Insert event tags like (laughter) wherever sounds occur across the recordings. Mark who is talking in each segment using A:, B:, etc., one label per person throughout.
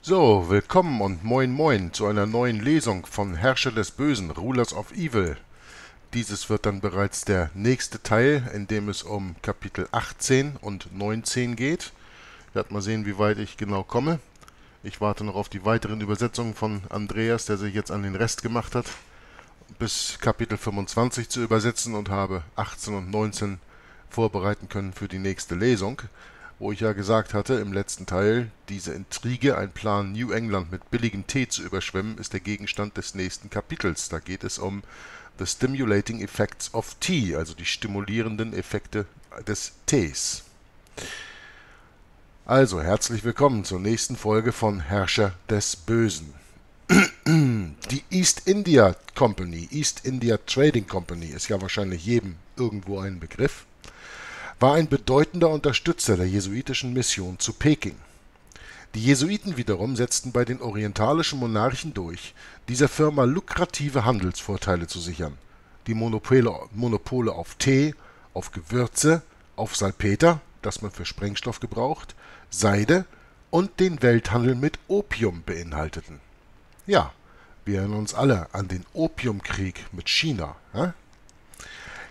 A: So, willkommen und moin moin zu einer neuen Lesung von Herrscher des Bösen, Rulers of Evil. Dieses wird dann bereits der nächste Teil, in dem es um Kapitel 18 und 19 geht. Ich werde mal sehen, wie weit ich genau komme. Ich warte noch auf die weiteren Übersetzungen von Andreas, der sich jetzt an den Rest gemacht hat, bis Kapitel 25 zu übersetzen und habe 18 und 19 vorbereiten können für die nächste Lesung wo ich ja gesagt hatte im letzten Teil, diese Intrige, ein Plan New England mit billigem Tee zu überschwemmen, ist der Gegenstand des nächsten Kapitels. Da geht es um The Stimulating Effects of Tea, also die stimulierenden Effekte des Tees. Also, herzlich willkommen zur nächsten Folge von Herrscher des Bösen. (clears throat) Die East India Company, East India Trading Company, ist ja wahrscheinlich jedem irgendwo ein Begriff war ein bedeutender Unterstützer der jesuitischen Mission zu Peking. Die Jesuiten wiederum setzten bei den orientalischen Monarchen durch, dieser Firma lukrative Handelsvorteile zu sichern, die Monopole, auf Tee, auf Gewürze, auf Salpeter, das man für Sprengstoff gebraucht, Seide und den Welthandel mit Opium beinhalteten. Ja, wir erinnern uns alle an den Opiumkrieg mit China. Ja?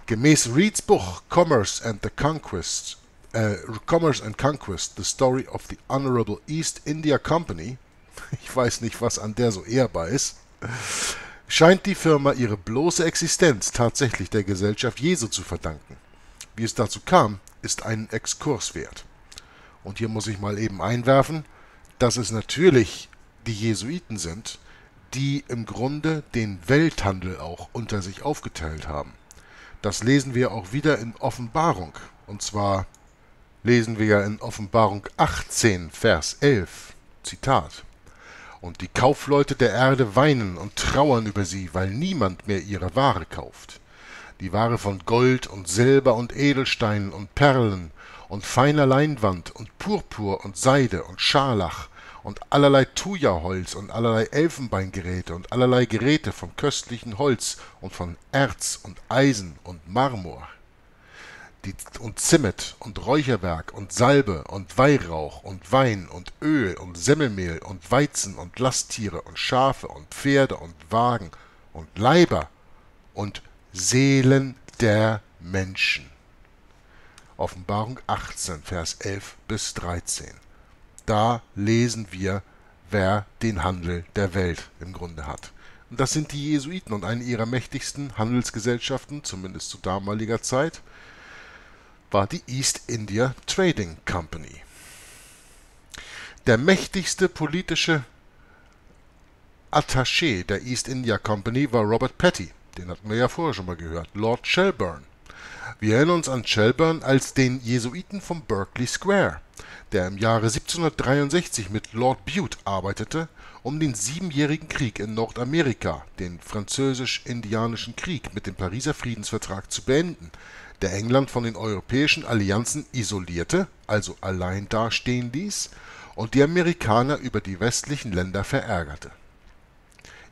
A: Gemäß Reeds Buch Commerce and the Conquest, äh, Commerce and Conquest, The Story of the Honorable East India Company, (laughs) ich weiß nicht, was an der so ehrbar ist, scheint die Firma ihre bloße Existenz tatsächlich der Gesellschaft Jesu zu verdanken. Wie es dazu kam, ist einen Exkurs wert. Und hier muss ich mal eben einwerfen, dass es natürlich die Jesuiten sind, die im Grunde den Welthandel auch unter sich aufgeteilt haben. Das lesen wir auch wieder in Offenbarung. Und zwar lesen wir ja in Offenbarung 18, Vers 11. Zitat. Und die Kaufleute der Erde weinen und trauern über sie, weil niemand mehr ihre Ware kauft. Die Ware von Gold und Silber und Edelsteinen und Perlen und feiner Leinwand und Purpur und Seide und Scharlach und allerlei Thujaholz und allerlei Elfenbeingeräte und allerlei Geräte von köstlichem Holz und von Erz und Eisen und Marmor und Zimmet und Räucherwerk und Salbe und Weihrauch und Wein und Öl und Semmelmehl und Weizen und Lasttiere und Schafe und Pferde und Wagen und Leiber und Seelen der Menschen. Offenbarung 18, Vers 11 bis 13 da lesen wir, wer den Handel der Welt im Grunde hat. Und das sind die Jesuiten und eine ihrer mächtigsten Handelsgesellschaften, zumindest zu damaliger Zeit, war die East India Trading Company. Der mächtigste politische Attaché der East India Company war Robert Petty. Den hatten wir ja vorher schon mal gehört. Lord Shelburne. Wir erinnern uns an Shelburne als den Jesuiten vom Berkeley Square der im Jahre 1763 mit Lord Bute arbeitete, um den Siebenjährigen Krieg in Nordamerika, den Französisch-Indianischen Krieg mit dem Pariser Friedensvertrag zu beenden, der England von den europäischen Allianzen isolierte, also allein dastehen ließ, und die Amerikaner über die westlichen Länder verärgerte.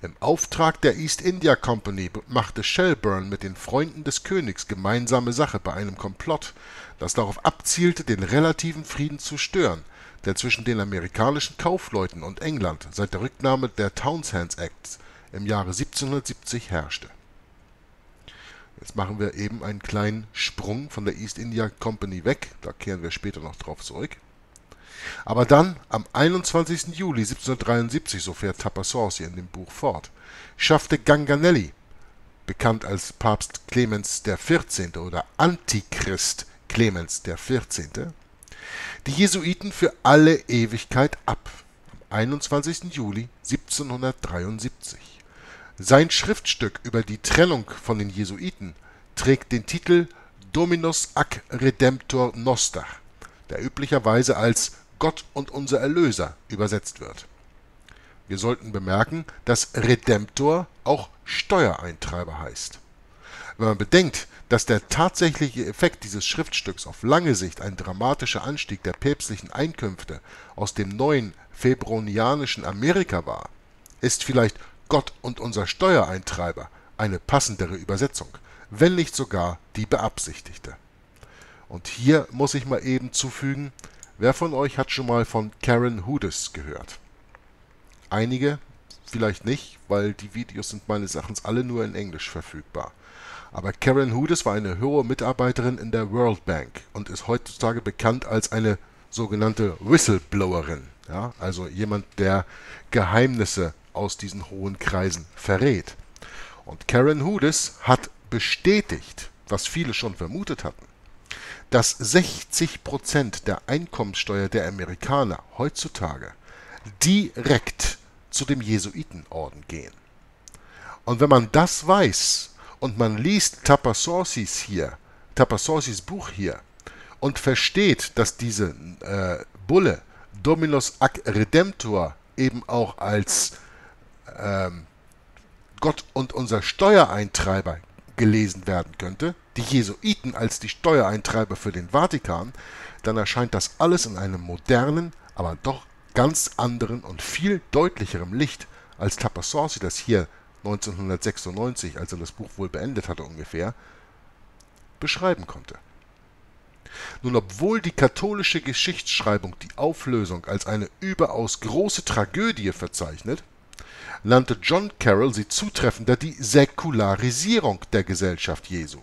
A: Im Auftrag der East India Company machte Shelburne mit den Freunden des Königs gemeinsame Sache bei einem Komplott das darauf abzielte, den relativen Frieden zu stören, der zwischen den amerikanischen Kaufleuten und England seit der Rücknahme der Townshends Acts im Jahre 1770 herrschte. Jetzt machen wir eben einen kleinen Sprung von der East India Company weg, da kehren wir später noch drauf zurück. Aber dann, am 21. Juli 1773, so fährt Tapasors hier in dem Buch fort, schaffte Ganganelli, bekannt als Papst Clemens XIV. oder Antichrist, Clemens XIV., die Jesuiten für alle Ewigkeit ab, am 21. Juli 1773. Sein Schriftstück über die Trennung von den Jesuiten trägt den Titel Dominus ac Redemptor Noster, der üblicherweise als Gott und unser Erlöser übersetzt wird. Wir sollten bemerken, dass Redemptor auch Steuereintreiber heißt. Wenn man bedenkt, dass der tatsächliche Effekt dieses Schriftstücks auf lange Sicht ein dramatischer Anstieg der päpstlichen Einkünfte aus dem neuen febronianischen Amerika war, ist vielleicht Gott und unser Steuereintreiber eine passendere Übersetzung, wenn nicht sogar die beabsichtigte. Und hier muss ich mal eben zufügen, wer von euch hat schon mal von Karen Hudes gehört? Einige vielleicht nicht, weil die Videos sind meines Erachtens alle nur in Englisch verfügbar. Aber Karen Hudes war eine hohe Mitarbeiterin in der World Bank und ist heutzutage bekannt als eine sogenannte Whistleblowerin, ja, also jemand, der Geheimnisse aus diesen hohen Kreisen verrät. Und Karen Hudes hat bestätigt, was viele schon vermutet hatten, dass 60% der Einkommenssteuer der Amerikaner heutzutage direkt zu dem Jesuitenorden gehen. Und wenn man das weiß und man liest Tapassorsis hier, Tapassorsis Buch hier und versteht, dass diese äh, Bulle Dominus ac Redemptor eben auch als ähm, Gott und unser Steuereintreiber gelesen werden könnte, die Jesuiten als die Steuereintreiber für den Vatikan, dann erscheint das alles in einem modernen, aber doch ganz anderen und viel deutlicherem Licht, als Tapassorsi das hier 1996, als er das Buch wohl beendet hatte ungefähr, beschreiben konnte. Nun, obwohl die katholische Geschichtsschreibung die Auflösung als eine überaus große Tragödie verzeichnet, nannte John Carroll sie zutreffender die Säkularisierung der Gesellschaft Jesu.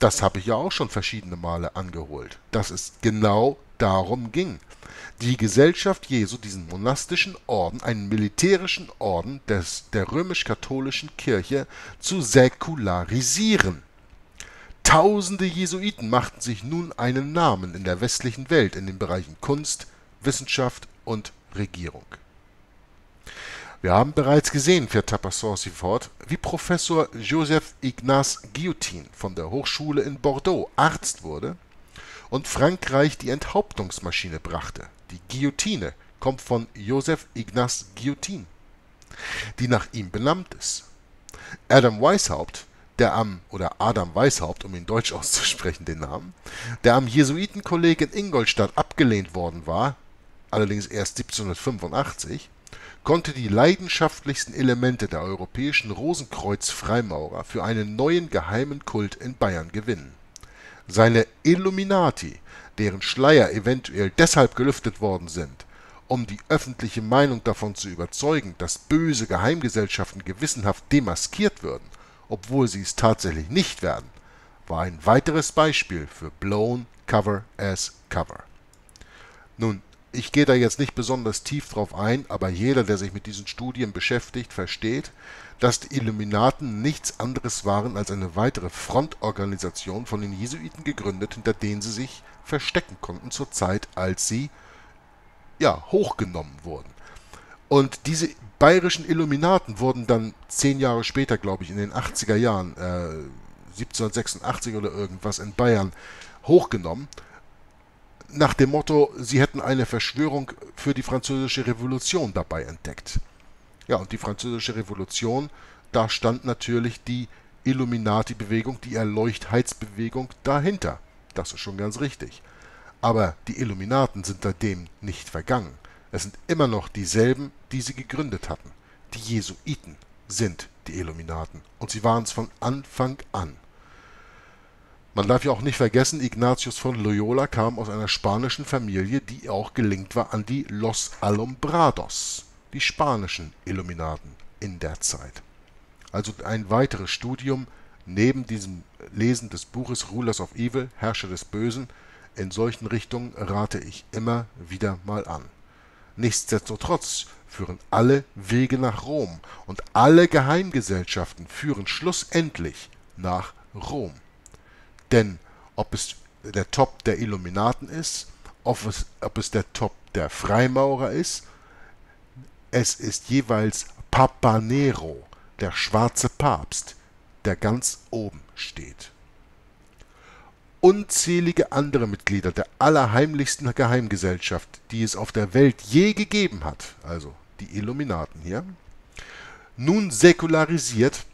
A: Das habe ich ja auch schon verschiedene Male angeholt, dass es genau darum ging. Die Gesellschaft Jesu, diesen monastischen Orden, einen militärischen Orden des, der römisch-katholischen Kirche, zu säkularisieren. Tausende Jesuiten machten sich nun einen Namen in der westlichen Welt in den Bereichen Kunst, Wissenschaft und Regierung. Wir haben bereits gesehen, fährt Tapassorsi fort, wie Professor Joseph Ignace Guillotin von der Hochschule in Bordeaux Arzt wurde und Frankreich die Enthauptungsmaschine brachte. Die Guillotine kommt von Joseph Ignace Guillotin, die nach ihm benannt ist. Adam Weishaupt, der am, oder Adam Weishaupt, um ihn deutsch auszusprechen, den Namen, der am Jesuitenkolleg in Ingolstadt abgelehnt worden war, allerdings erst 1785, konnte die leidenschaftlichsten Elemente der europäischen Rosenkreuz-Freimaurer für einen neuen geheimen Kult in Bayern gewinnen. Seine Illuminati, deren Schleier eventuell deshalb gelüftet worden sind, um die öffentliche Meinung davon zu überzeugen, dass böse Geheimgesellschaften gewissenhaft demaskiert würden, obwohl sie es tatsächlich nicht werden, war ein weiteres Beispiel für Blown Cover as Cover. Nun, ich gehe da jetzt nicht besonders tief drauf ein, aber jeder, der sich mit diesen Studien beschäftigt, versteht, dass die Illuminaten nichts anderes waren als eine weitere Frontorganisation von den Jesuiten gegründet, hinter denen sie sich verstecken konnten zur Zeit, als sie ja hochgenommen wurden. Und diese bayerischen Illuminaten wurden dann zehn Jahre später, glaube ich, in den 80er Jahren, äh, 1786 oder irgendwas in Bayern, hochgenommen nach dem Motto, sie hätten eine Verschwörung für die französische Revolution dabei entdeckt. Ja, und die französische Revolution, da stand natürlich die Illuminati-Bewegung, die Erleuchtheitsbewegung dahinter. Das ist schon ganz richtig. Aber die Illuminaten sind seitdem nicht vergangen. Es sind immer noch dieselben, die sie gegründet hatten. Die Jesuiten sind die Illuminaten. Und sie waren es von Anfang an. Man darf ja auch nicht vergessen, Ignatius von Loyola kam aus einer spanischen Familie, die auch gelingt war an die Los Alumbrados, die spanischen Illuminaten in der Zeit. Also ein weiteres Studium neben diesem Lesen des Buches Rulers of Evil, Herrscher des Bösen, in solchen Richtungen rate ich immer wieder mal an. Nichtsdestotrotz führen alle Wege nach Rom und alle Geheimgesellschaften führen schlussendlich nach Rom. Denn ob es der Top der Illuminaten ist, ob es, ob es der Top der Freimaurer ist, es ist jeweils Papa Nero, der schwarze Papst, der ganz oben steht. Unzählige andere Mitglieder der allerheimlichsten Geheimgesellschaft, die es auf der Welt je gegeben hat, also die Illuminaten hier, nun säkularisiert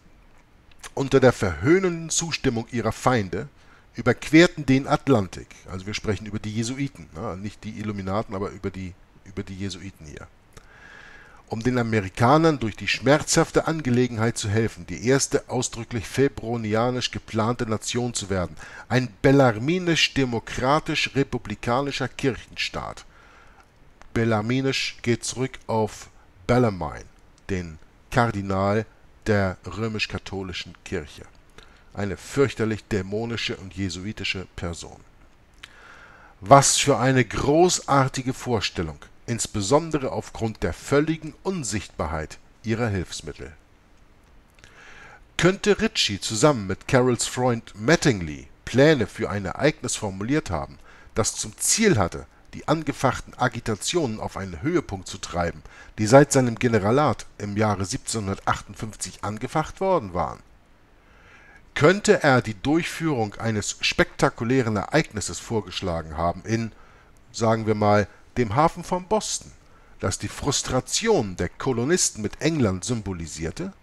A: unter der verhöhnenden Zustimmung ihrer Feinde, überquerten den Atlantik. Also wir sprechen über die Jesuiten, ne? nicht die Illuminaten, aber über die, über die Jesuiten hier. Um den Amerikanern durch die schmerzhafte Angelegenheit zu helfen, die erste ausdrücklich febronianisch geplante Nation zu werden, ein bellarminisch-demokratisch-republikanischer Kirchenstaat. Bellarminisch geht zurück auf Bellarmine, den Kardinal der römisch-katholischen Kirche. Eine fürchterlich dämonische und jesuitische Person. Was für eine großartige Vorstellung, insbesondere aufgrund der völligen Unsichtbarkeit ihrer Hilfsmittel. Könnte Ritchie zusammen mit Carols Freund Mattingly Pläne für ein Ereignis formuliert haben, das zum Ziel hatte, die angefachten Agitationen auf einen Höhepunkt zu treiben, die seit seinem Generalat im Jahre 1758 angefacht worden waren. Könnte er die Durchführung eines spektakulären Ereignisses vorgeschlagen haben in, sagen wir mal, dem Hafen von Boston, das die Frustration der Kolonisten mit England symbolisierte?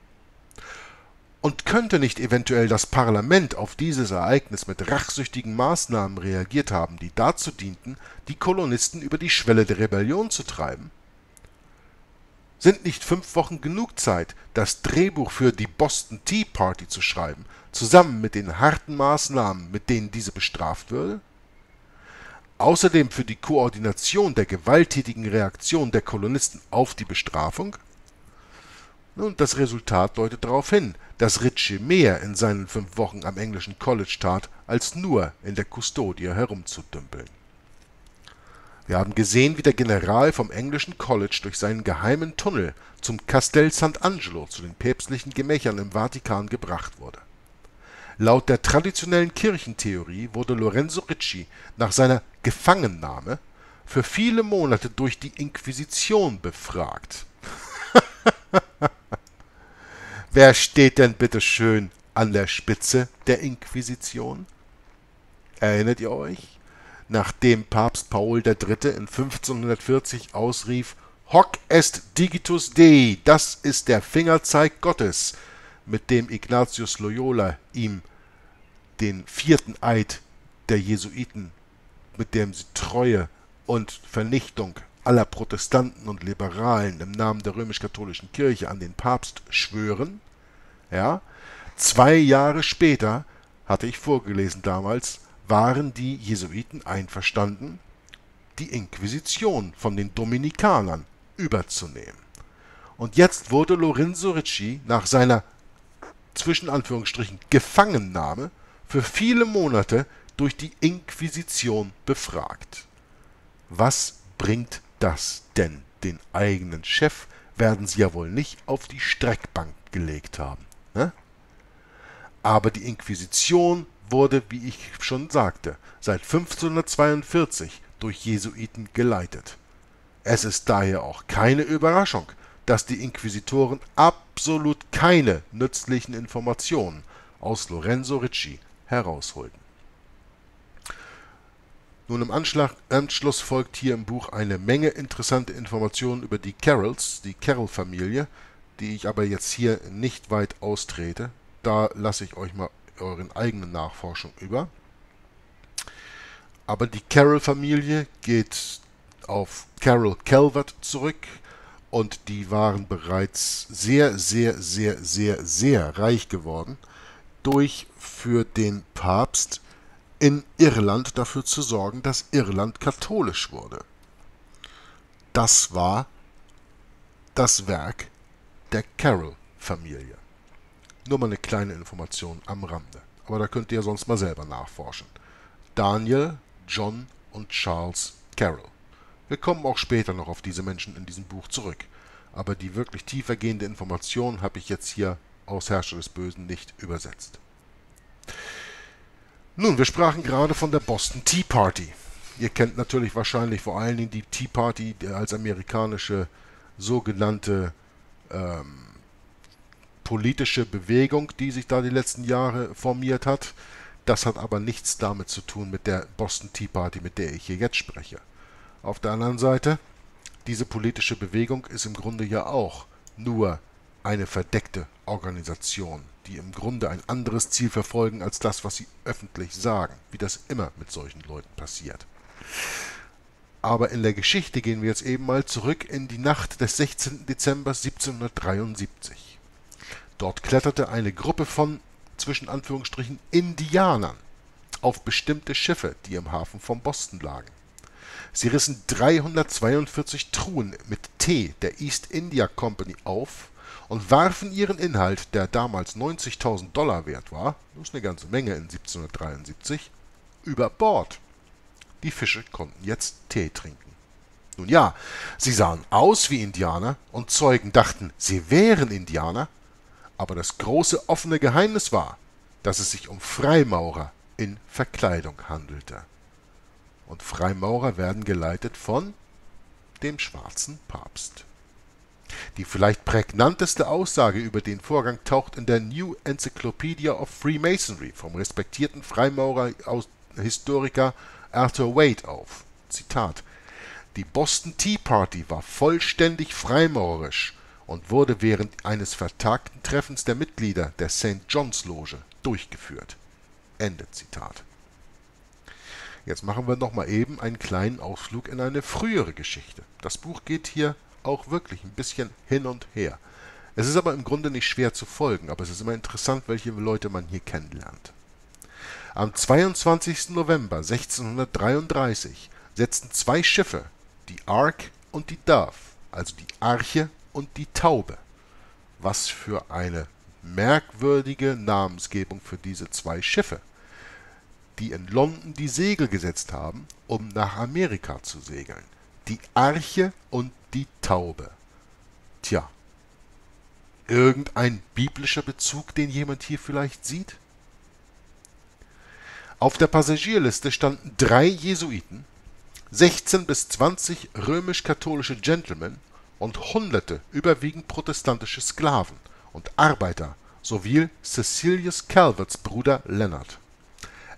A: Und könnte nicht eventuell das Parlament auf dieses Ereignis mit rachsüchtigen Maßnahmen reagiert haben, die dazu dienten, die Kolonisten über die Schwelle der Rebellion zu treiben? Sind nicht fünf Wochen genug Zeit, das Drehbuch für die Boston Tea Party zu schreiben, zusammen mit den harten Maßnahmen, mit denen diese bestraft würde? Außerdem für die Koordination der gewalttätigen Reaktion der Kolonisten auf die Bestrafung? Nun, das Resultat deutet darauf hin, dass Ritchie mehr in seinen fünf Wochen am englischen College tat, als nur in der Kustodie herumzudümpeln. Wir haben gesehen, wie der General vom englischen College durch seinen geheimen Tunnel zum Castel Sant'Angelo zu den päpstlichen Gemächern im Vatikan gebracht wurde. Laut der traditionellen Kirchentheorie wurde Lorenzo Ricci nach seiner Gefangennahme für viele Monate durch die Inquisition befragt (laughs) Wer steht denn bitte schön an der Spitze der Inquisition? Erinnert ihr euch? Nachdem Papst Paul III. in 1540 ausrief, Hoc est digitus Dei, das ist der Fingerzeig Gottes, mit dem Ignatius Loyola ihm den vierten Eid der Jesuiten, mit dem sie Treue und Vernichtung aller Protestanten und Liberalen im Namen der römisch-katholischen Kirche an den Papst schwören. Ja, zwei Jahre später, hatte ich vorgelesen damals, waren die Jesuiten einverstanden, die Inquisition von den Dominikanern überzunehmen. Und jetzt wurde Lorenzo Ricci nach seiner zwischen Anführungsstrichen Gefangennahme für viele Monate durch die Inquisition befragt. Was bringt das denn? Den eigenen Chef werden sie ja wohl nicht auf die Streckbank gelegt haben. Ne? Aber die Inquisition wurde, wie ich schon sagte, seit 1542 durch Jesuiten geleitet. Es ist daher auch keine Überraschung, dass die Inquisitoren absolut keine nützlichen Informationen aus Lorenzo Ricci herausholten. Nun im Anschlag, Anschluss folgt hier im Buch eine Menge interessante Informationen über die Carrolls, die Carroll-Familie, die ich aber jetzt hier nicht weit austrete. Da lasse ich euch mal euren eigenen Nachforschung über. Aber die Carroll-Familie geht auf Carroll Calvert zurück und die waren bereits sehr, sehr, sehr, sehr, sehr reich geworden durch für den Papst in Irland dafür zu sorgen, dass Irland katholisch wurde. Das war das Werk der Carroll-Familie. Nur mal eine kleine Information am Rande. Aber da könnt ihr sonst mal selber nachforschen. Daniel, John und Charles Carroll. Wir kommen auch später noch auf diese Menschen in diesem Buch zurück. Aber die wirklich tiefergehende Information habe ich jetzt hier aus Herrscher des Bösen nicht übersetzt. Nun, wir sprachen gerade von der Boston Tea Party. Ihr kennt natürlich wahrscheinlich vor allen Dingen die Tea Party als amerikanische sogenannte ähm, politische Bewegung, die sich da die letzten Jahre formiert hat. Das hat aber nichts damit zu tun mit der Boston Tea Party, mit der ich hier jetzt spreche. Auf der anderen Seite, diese politische Bewegung ist im Grunde ja auch nur eine verdeckte Organisation, die im Grunde ein anderes Ziel verfolgen als das, was sie öffentlich sagen, wie das immer mit solchen Leuten passiert. Aber in der Geschichte gehen wir jetzt eben mal zurück in die Nacht des 16. Dezember 1773. Dort kletterte eine Gruppe von, zwischen Anführungsstrichen, Indianern auf bestimmte Schiffe, die im Hafen von Boston lagen. Sie rissen 342 Truhen mit Tee der East India Company auf und warfen ihren Inhalt, der damals 90.000 Dollar wert war, das ist eine ganze Menge in 1773, über Bord. Die Fische konnten jetzt Tee trinken. Nun ja, sie sahen aus wie Indianer und Zeugen dachten, sie wären Indianer, aber das große offene Geheimnis war, dass es sich um Freimaurer in Verkleidung handelte. Und Freimaurer werden geleitet von dem schwarzen Papst. Die vielleicht prägnanteste Aussage über den Vorgang taucht in der New Encyclopedia of Freemasonry vom respektierten Freimaurer-Historiker Arthur Wade auf. Zitat Die Boston Tea Party war vollständig freimaurerisch und wurde während eines vertagten Treffens der Mitglieder der St. John's Loge durchgeführt. Ende Zitat. Jetzt machen wir noch mal eben einen kleinen Ausflug in eine frühere Geschichte. Das Buch geht hier auch wirklich ein bisschen hin und her. Es ist aber im Grunde nicht schwer zu folgen, aber es ist immer interessant, welche Leute man hier kennenlernt. Am 22. November 1633 setzten zwei Schiffe, die Ark und die Dove, also die Arche und die Taube. Was für eine merkwürdige Namensgebung für diese zwei Schiffe, die in London die Segel gesetzt haben, um nach Amerika zu segeln. Die Arche und die Taube. Tja, irgendein biblischer Bezug, den jemand hier vielleicht sieht? Auf der Passagierliste standen drei Jesuiten, 16 bis 20 römisch-katholische Gentlemen und hunderte überwiegend protestantische Sklaven und Arbeiter sowie Cecilius Calverts Bruder Leonard.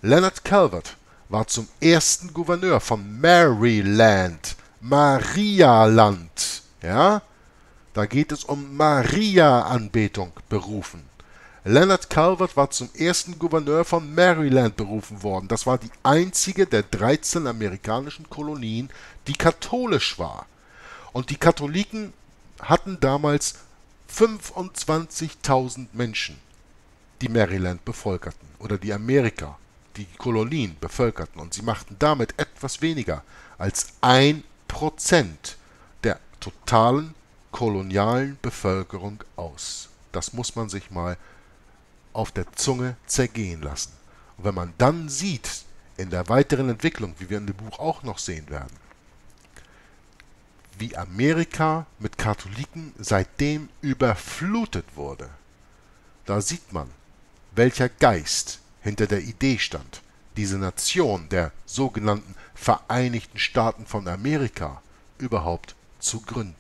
A: Leonard Calvert war zum ersten Gouverneur von Maryland, Marialand, ja, da geht es um Maria-Anbetung berufen. Leonard Calvert war zum ersten Gouverneur von Maryland berufen worden. Das war die einzige der 13 amerikanischen Kolonien, die katholisch war. Und die Katholiken hatten damals 25.000 Menschen, die Maryland bevölkerten oder die Amerika, die Kolonien bevölkerten. Und sie machten damit etwas weniger als ein Prozent der totalen kolonialen Bevölkerung aus. Das muss man sich mal auf der Zunge zergehen lassen. Und wenn man dann sieht, in der weiteren Entwicklung, wie wir in dem Buch auch noch sehen werden, wie Amerika mit Katholiken seitdem überflutet wurde, da sieht man, welcher Geist hinter der Idee stand, diese Nation der sogenannten Vereinigten Staaten von Amerika überhaupt zu gründen.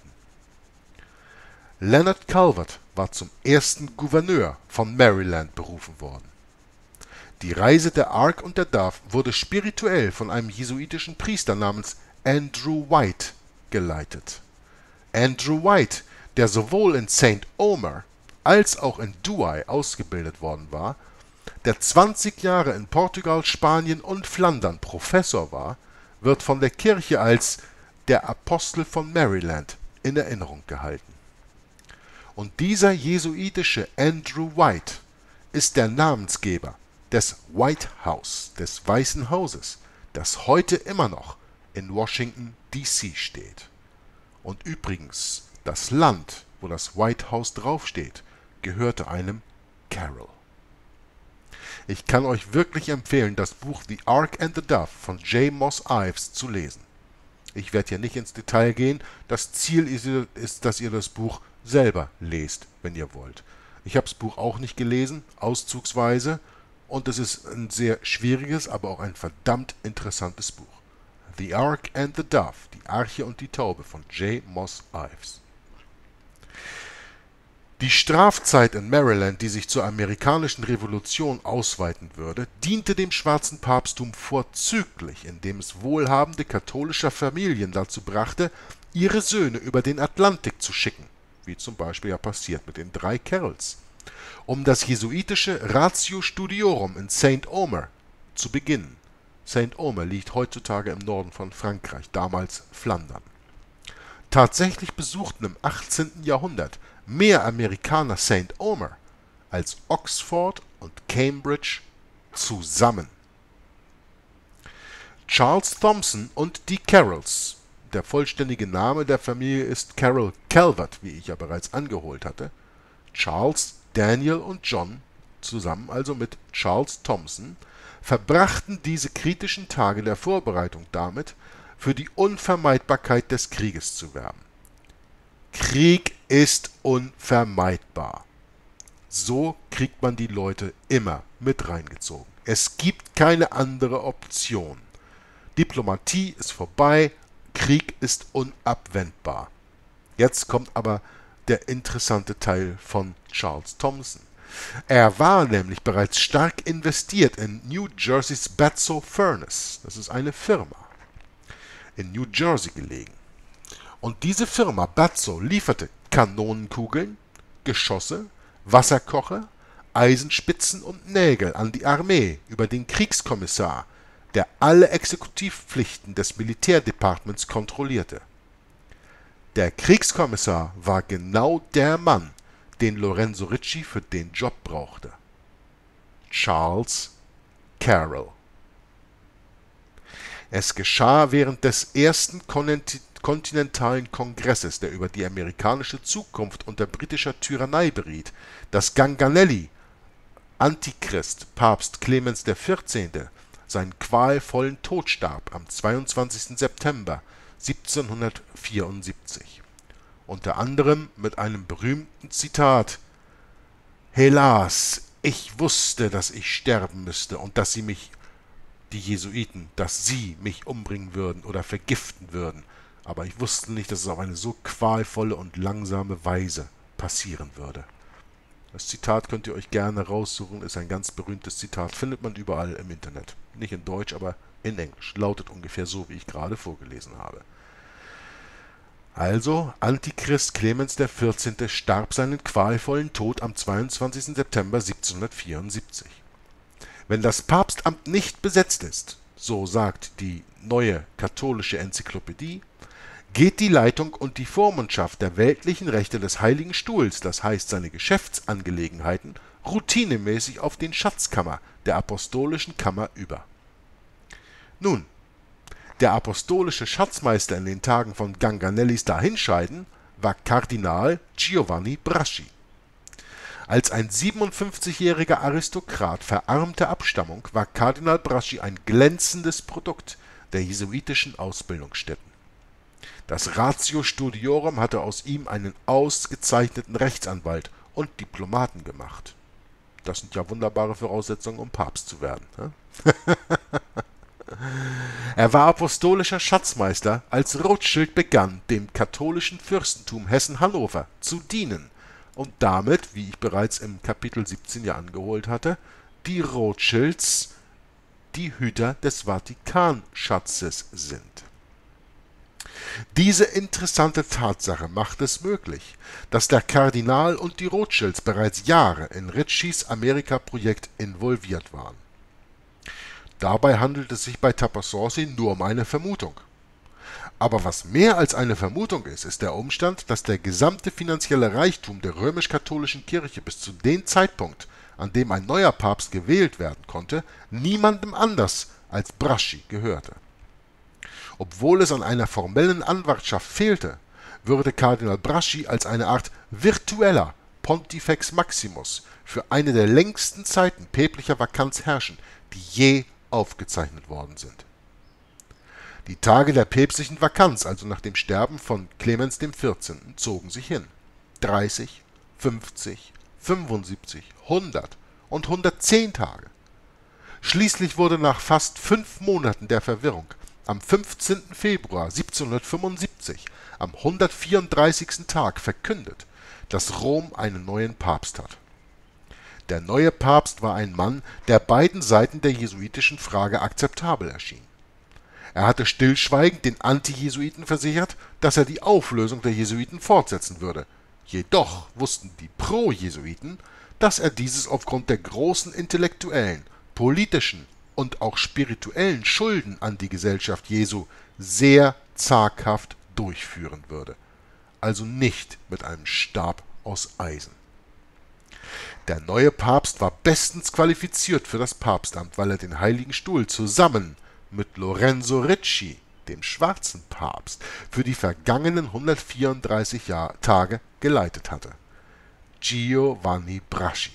A: Leonard Calvert war zum ersten Gouverneur von Maryland berufen worden. Die Reise der Ark und der Dove wurde spirituell von einem jesuitischen Priester namens Andrew White geleitet. Andrew White, der sowohl in St. Omer als auch in Douai ausgebildet worden war, der 20 Jahre in Portugal, Spanien und Flandern Professor war, wird von der Kirche als der Apostel von Maryland in Erinnerung gehalten. Und dieser jesuitische Andrew White ist der Namensgeber des White House, des Weißen Hauses, das heute immer noch in Washington, D.C. steht. Und übrigens, das Land, wo das White House draufsteht, gehörte einem Carroll. Ich kann euch wirklich empfehlen, das Buch The Ark and the Dove von J. Moss Ives zu lesen. Ich werde hier nicht ins Detail gehen. Das Ziel ist, dass ihr das Buch selber lest, wenn ihr wollt. Ich habe das Buch auch nicht gelesen, auszugsweise, und es ist ein sehr schwieriges, aber auch ein verdammt interessantes Buch. The Ark and the Dove, die Arche und die Taube von J. Moss Ives. Die Strafzeit in Maryland, die sich zur amerikanischen Revolution ausweiten würde, diente dem schwarzen Papsttum vorzüglich, indem es wohlhabende katholische Familien dazu brachte, ihre Söhne über den Atlantik zu schicken, wie zum Beispiel ja passiert mit den drei Carrolls, um das jesuitische Ratio Studiorum in St. Omer zu beginnen. St. Omer liegt heutzutage im Norden von Frankreich, damals Flandern. Tatsächlich besuchten im 18. Jahrhundert mehr Amerikaner St. Omer als Oxford und Cambridge zusammen. Charles Thompson und die Carrolls. Der vollständige Name der Familie ist Carroll Calvert, wie ich ja bereits angeholt hatte. Charles, Daniel und John, zusammen also mit Charles Thompson, verbrachten diese kritischen Tage der Vorbereitung damit, für die Unvermeidbarkeit des Krieges zu werben. Krieg ist unvermeidbar. So kriegt man die Leute immer mit reingezogen. Es gibt keine andere Option. Diplomatie ist vorbei, Krieg ist unabwendbar. Jetzt kommt aber der interessante Teil von Charles Thompson. Er war nämlich bereits stark investiert in New Jerseys Batso Furnace. Das ist eine Firma in New Jersey gelegen. Und diese Firma Batso lieferte Kanonenkugeln, Geschosse, Wasserkocher, Eisenspitzen und Nägel an die Armee über den Kriegskommissar, der alle Exekutivpflichten des Militärdepartements kontrollierte. Der Kriegskommissar war genau der Mann, den Lorenzo Ricci für den Job brauchte. Charles Carroll. Es geschah während des ersten kontinentalen Kongresses, der über die amerikanische Zukunft unter britischer Tyrannei beriet, dass Ganganelli, Antichrist, Papst Clemens XIV., seinen qualvollen Tod starb am 22. September 1774 unter anderem mit einem berühmten Zitat Helas, ich wusste, dass ich sterben müsste und dass sie mich, die Jesuiten, dass sie mich umbringen würden oder vergiften würden, aber ich wusste nicht, dass es auf eine so qualvolle und langsame Weise passieren würde. Das Zitat könnt ihr euch gerne raussuchen, ist ein ganz berühmtes Zitat, findet man überall im Internet. Nicht in Deutsch, aber in Englisch. Lautet ungefähr so, wie ich gerade vorgelesen habe. Also Antichrist Clemens XIV. starb seinen qualvollen Tod am 22. September 1774. Wenn das Papstamt nicht besetzt ist, so sagt die Neue Katholische Enzyklopädie, geht die Leitung und die Vormundschaft der weltlichen Rechte des Heiligen Stuhls, das heißt seine Geschäftsangelegenheiten, routinemäßig auf den Schatzkammer der Apostolischen Kammer über. Nun der apostolische Schatzmeister in den Tagen von Ganganellis Dahinscheiden war Kardinal Giovanni Braschi. Als ein 57-jähriger Aristokrat verarmter Abstammung war Kardinal Braschi ein glänzendes Produkt der jesuitischen Ausbildungsstätten. Das Ratio Studiorum hatte aus ihm einen ausgezeichneten Rechtsanwalt und Diplomaten gemacht. Das sind ja wunderbare Voraussetzungen, um Papst zu werden. (laughs) Er war apostolischer Schatzmeister, als Rothschild begann, dem katholischen Fürstentum Hessen-Hannover zu dienen und damit, wie ich bereits im Kapitel 17 ja angeholt hatte, die Rothschilds die Hüter des Vatikanschatzes sind. Diese interessante Tatsache macht es möglich, dass der Kardinal und die Rothschilds bereits Jahre in Ritchies Amerika-Projekt involviert waren Dabei handelt es sich bei Tapassorsi nur um eine Vermutung. Aber was mehr als eine Vermutung ist, ist der Umstand, dass der gesamte finanzielle Reichtum der römisch-katholischen Kirche bis zu dem Zeitpunkt, an dem ein neuer Papst gewählt werden konnte, niemandem anders als Braschi gehörte. Obwohl es an einer formellen Anwartschaft fehlte, würde Kardinal Braschi als eine Art virtueller Pontifex Maximus für eine der längsten Zeiten päplicher Vakanz herrschen, die je aufgezeichnet worden sind. Die Tage der päpstlichen Vakanz, also nach dem Sterben von Clemens XIV., zogen sich hin. 30, 50, 75, 100 und 110 Tage. Schließlich wurde nach fast fünf Monaten der Verwirrung am 15. Februar 1775, am 134. Tag, verkündet, dass Rom einen neuen Papst hat der neue Papst war ein Mann, der beiden Seiten der jesuitischen Frage akzeptabel erschien. Er hatte stillschweigend den Anti-Jesuiten versichert, dass er die Auflösung der Jesuiten fortsetzen würde. Jedoch wussten die Pro-Jesuiten, dass er dieses aufgrund der großen intellektuellen, politischen und auch spirituellen Schulden an die Gesellschaft Jesu sehr zaghaft durchführen würde. Also nicht mit einem Stab aus Eisen. Der neue Papst war bestens qualifiziert für das Papstamt, weil er den Heiligen Stuhl zusammen mit Lorenzo Ricci, dem schwarzen Papst, für die vergangenen 134 Jahr Tage geleitet hatte. Giovanni Braschi.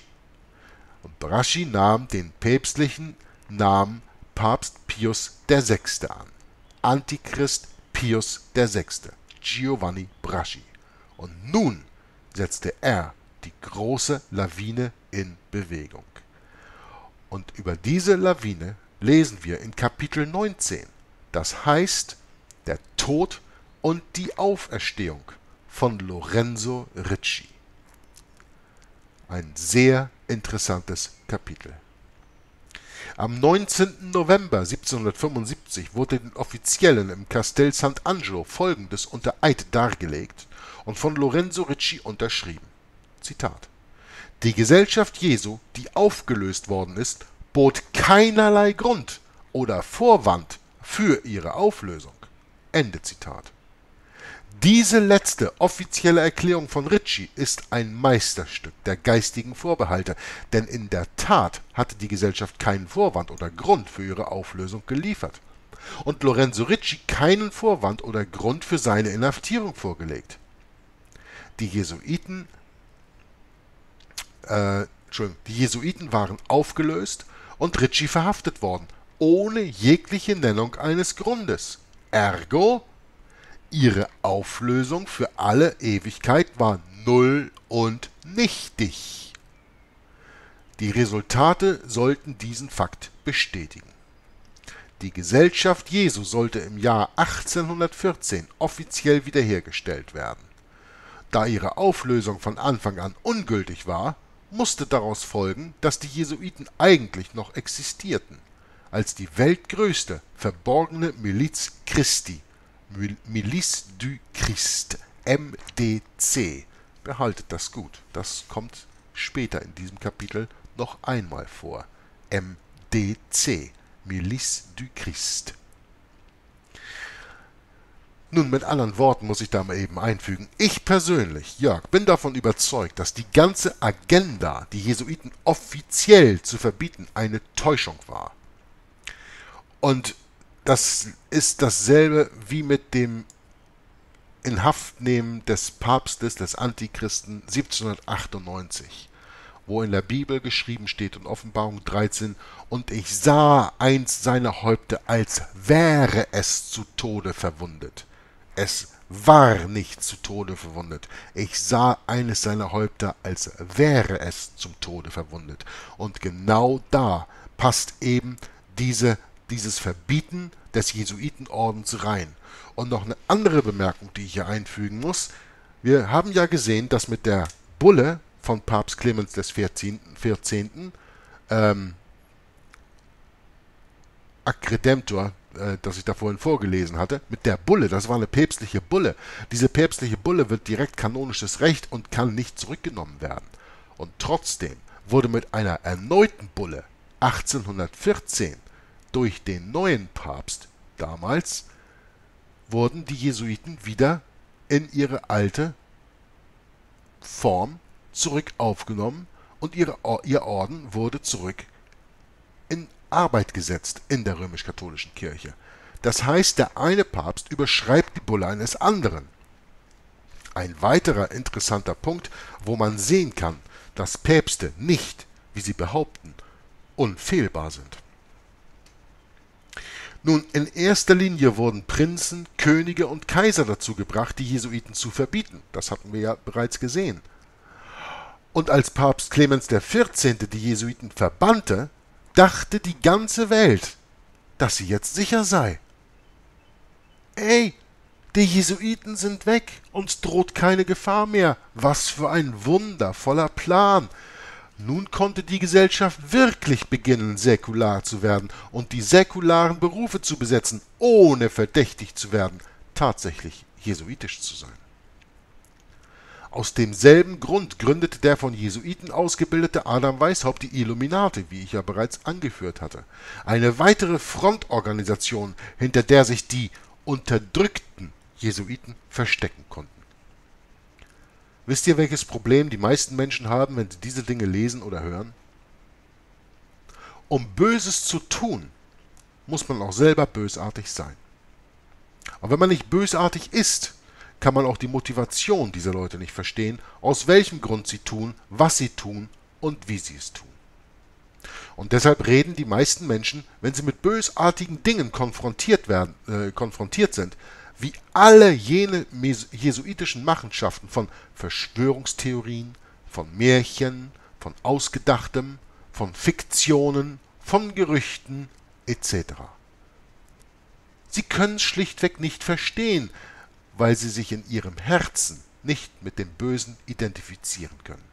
A: Und Braschi nahm den päpstlichen Namen Papst Pius VI. an. Antichrist Pius VI. Giovanni Braschi. Und nun setzte er die große Lawine in Bewegung. Und über diese Lawine lesen wir in Kapitel 19. Das heißt, der Tod und die Auferstehung von Lorenzo Ricci. Ein sehr interessantes Kapitel. Am 19. November 1775 wurde den Offiziellen im Castel Sant'Angelo folgendes unter Eid dargelegt und von Lorenzo Ricci unterschrieben. Zitat Die Gesellschaft Jesu, die aufgelöst worden ist, bot keinerlei Grund oder Vorwand für ihre Auflösung. Ende Zitat. Diese letzte offizielle Erklärung von Ricci ist ein Meisterstück der geistigen Vorbehalte, denn in der Tat hatte die Gesellschaft keinen Vorwand oder Grund für ihre Auflösung geliefert und Lorenzo Ricci keinen Vorwand oder Grund für seine Inhaftierung vorgelegt. Die Jesuiten, äh, die Jesuiten waren aufgelöst und Ricci verhaftet worden, ohne jegliche Nennung eines Grundes. Ergo, ihre Auflösung für alle Ewigkeit war null und nichtig. Die Resultate sollten diesen Fakt bestätigen. Die Gesellschaft Jesu sollte im Jahr 1814 offiziell wiederhergestellt werden. Da ihre Auflösung von Anfang an ungültig war, musste daraus folgen, dass die Jesuiten eigentlich noch existierten, als die weltgrößte verborgene Miliz Christi, Milice du Christ, MDC. Behaltet das gut, das kommt später in diesem Kapitel noch einmal vor. MDC, Milice du Christ. Nun, mit anderen Worten muss ich da mal eben einfügen. Ich persönlich, Jörg, bin davon überzeugt, dass die ganze Agenda, die Jesuiten offiziell zu verbieten, eine Täuschung war. Und das ist dasselbe wie mit dem Inhaftnehmen des Papstes, des Antichristen 1798 wo in der Bibel geschrieben steht in Offenbarung 13, und ich sah eins seiner Häupter, als wäre es zu Tode verwundet. Es war nicht zu Tode verwundet. Ich sah eines seiner Häupter, als wäre es zum Tode verwundet. Und genau da passt eben diese, dieses Verbieten des Jesuitenordens rein. Und noch eine andere Bemerkung, die ich hier einfügen muss. Wir haben ja gesehen, dass mit der Bulle von Papst Clemens des 14. 14. Ähm, Accredemptor äh, das ich da vorhin vorgelesen hatte, mit der Bulle, das war eine päpstliche Bulle. Diese päpstliche Bulle wird direkt kanonisches Recht und kann nicht zurückgenommen werden. Und trotzdem wurde mit einer erneuten Bulle 1814 durch den neuen Papst damals wurden die Jesuiten wieder in ihre alte Form zurück aufgenommen und ihre, ihr Orden wurde zurück in Arbeit gesetzt in der römisch-katholischen Kirche. Das heißt, der eine Papst überschreibt die Bulle eines anderen. Ein weiterer interessanter Punkt, wo man sehen kann, dass Päpste nicht, wie sie behaupten, unfehlbar sind. Nun, in erster Linie wurden Prinzen, Könige und Kaiser dazu gebracht, die Jesuiten zu verbieten. Das hatten wir ja bereits gesehen. Und als Papst Clemens XIV. die Jesuiten verbannte, dachte die ganze Welt, dass sie jetzt sicher sei. Ey, die Jesuiten sind weg, uns droht keine Gefahr mehr. Was für ein wundervoller Plan. Nun konnte die Gesellschaft wirklich beginnen, säkular zu werden und die säkularen Berufe zu besetzen, ohne verdächtig zu werden, tatsächlich jesuitisch zu sein. Aus demselben Grund gründete der von Jesuiten ausgebildete Adam Weishaupt die Illuminati, wie ich ja bereits angeführt hatte, eine weitere Frontorganisation, hinter der sich die unterdrückten Jesuiten verstecken konnten. Wisst ihr, welches Problem die meisten Menschen haben, wenn sie diese Dinge lesen oder hören? Um Böses zu tun, muss man auch selber bösartig sein. Aber wenn man nicht bösartig ist, kann man auch die Motivation dieser Leute nicht verstehen, aus welchem Grund sie tun, was sie tun und wie sie es tun. Und deshalb reden die meisten Menschen, wenn sie mit bösartigen Dingen konfrontiert, werden, äh, konfrontiert sind, wie alle jene jesuitischen Machenschaften von Verschwörungstheorien, von Märchen, von Ausgedachtem, von Fiktionen, von Gerüchten etc. Sie können schlichtweg nicht verstehen, weil sie sich in ihrem Herzen nicht mit dem Bösen identifizieren können.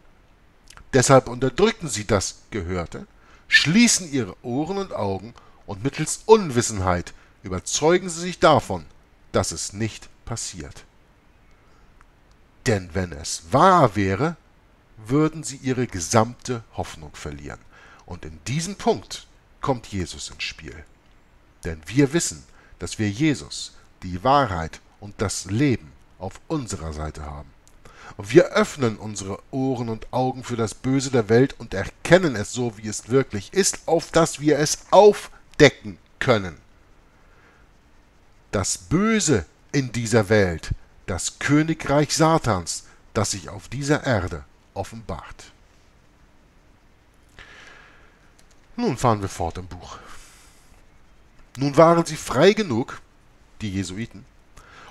A: Deshalb unterdrücken sie das Gehörte, schließen ihre Ohren und Augen und mittels Unwissenheit überzeugen sie sich davon, dass es nicht passiert. Denn wenn es wahr wäre, würden sie ihre gesamte Hoffnung verlieren. Und in diesem Punkt kommt Jesus ins Spiel. Denn wir wissen, dass wir Jesus, die Wahrheit und das Leben auf unserer Seite haben. Und wir öffnen unsere Ohren und Augen für das Böse der Welt und erkennen es so, wie es wirklich ist, auf dass wir es aufdecken können. Das Böse in dieser Welt, das Königreich Satans, das sich auf dieser Erde offenbart. Nun fahren wir fort im Buch. Nun waren sie frei genug, die Jesuiten,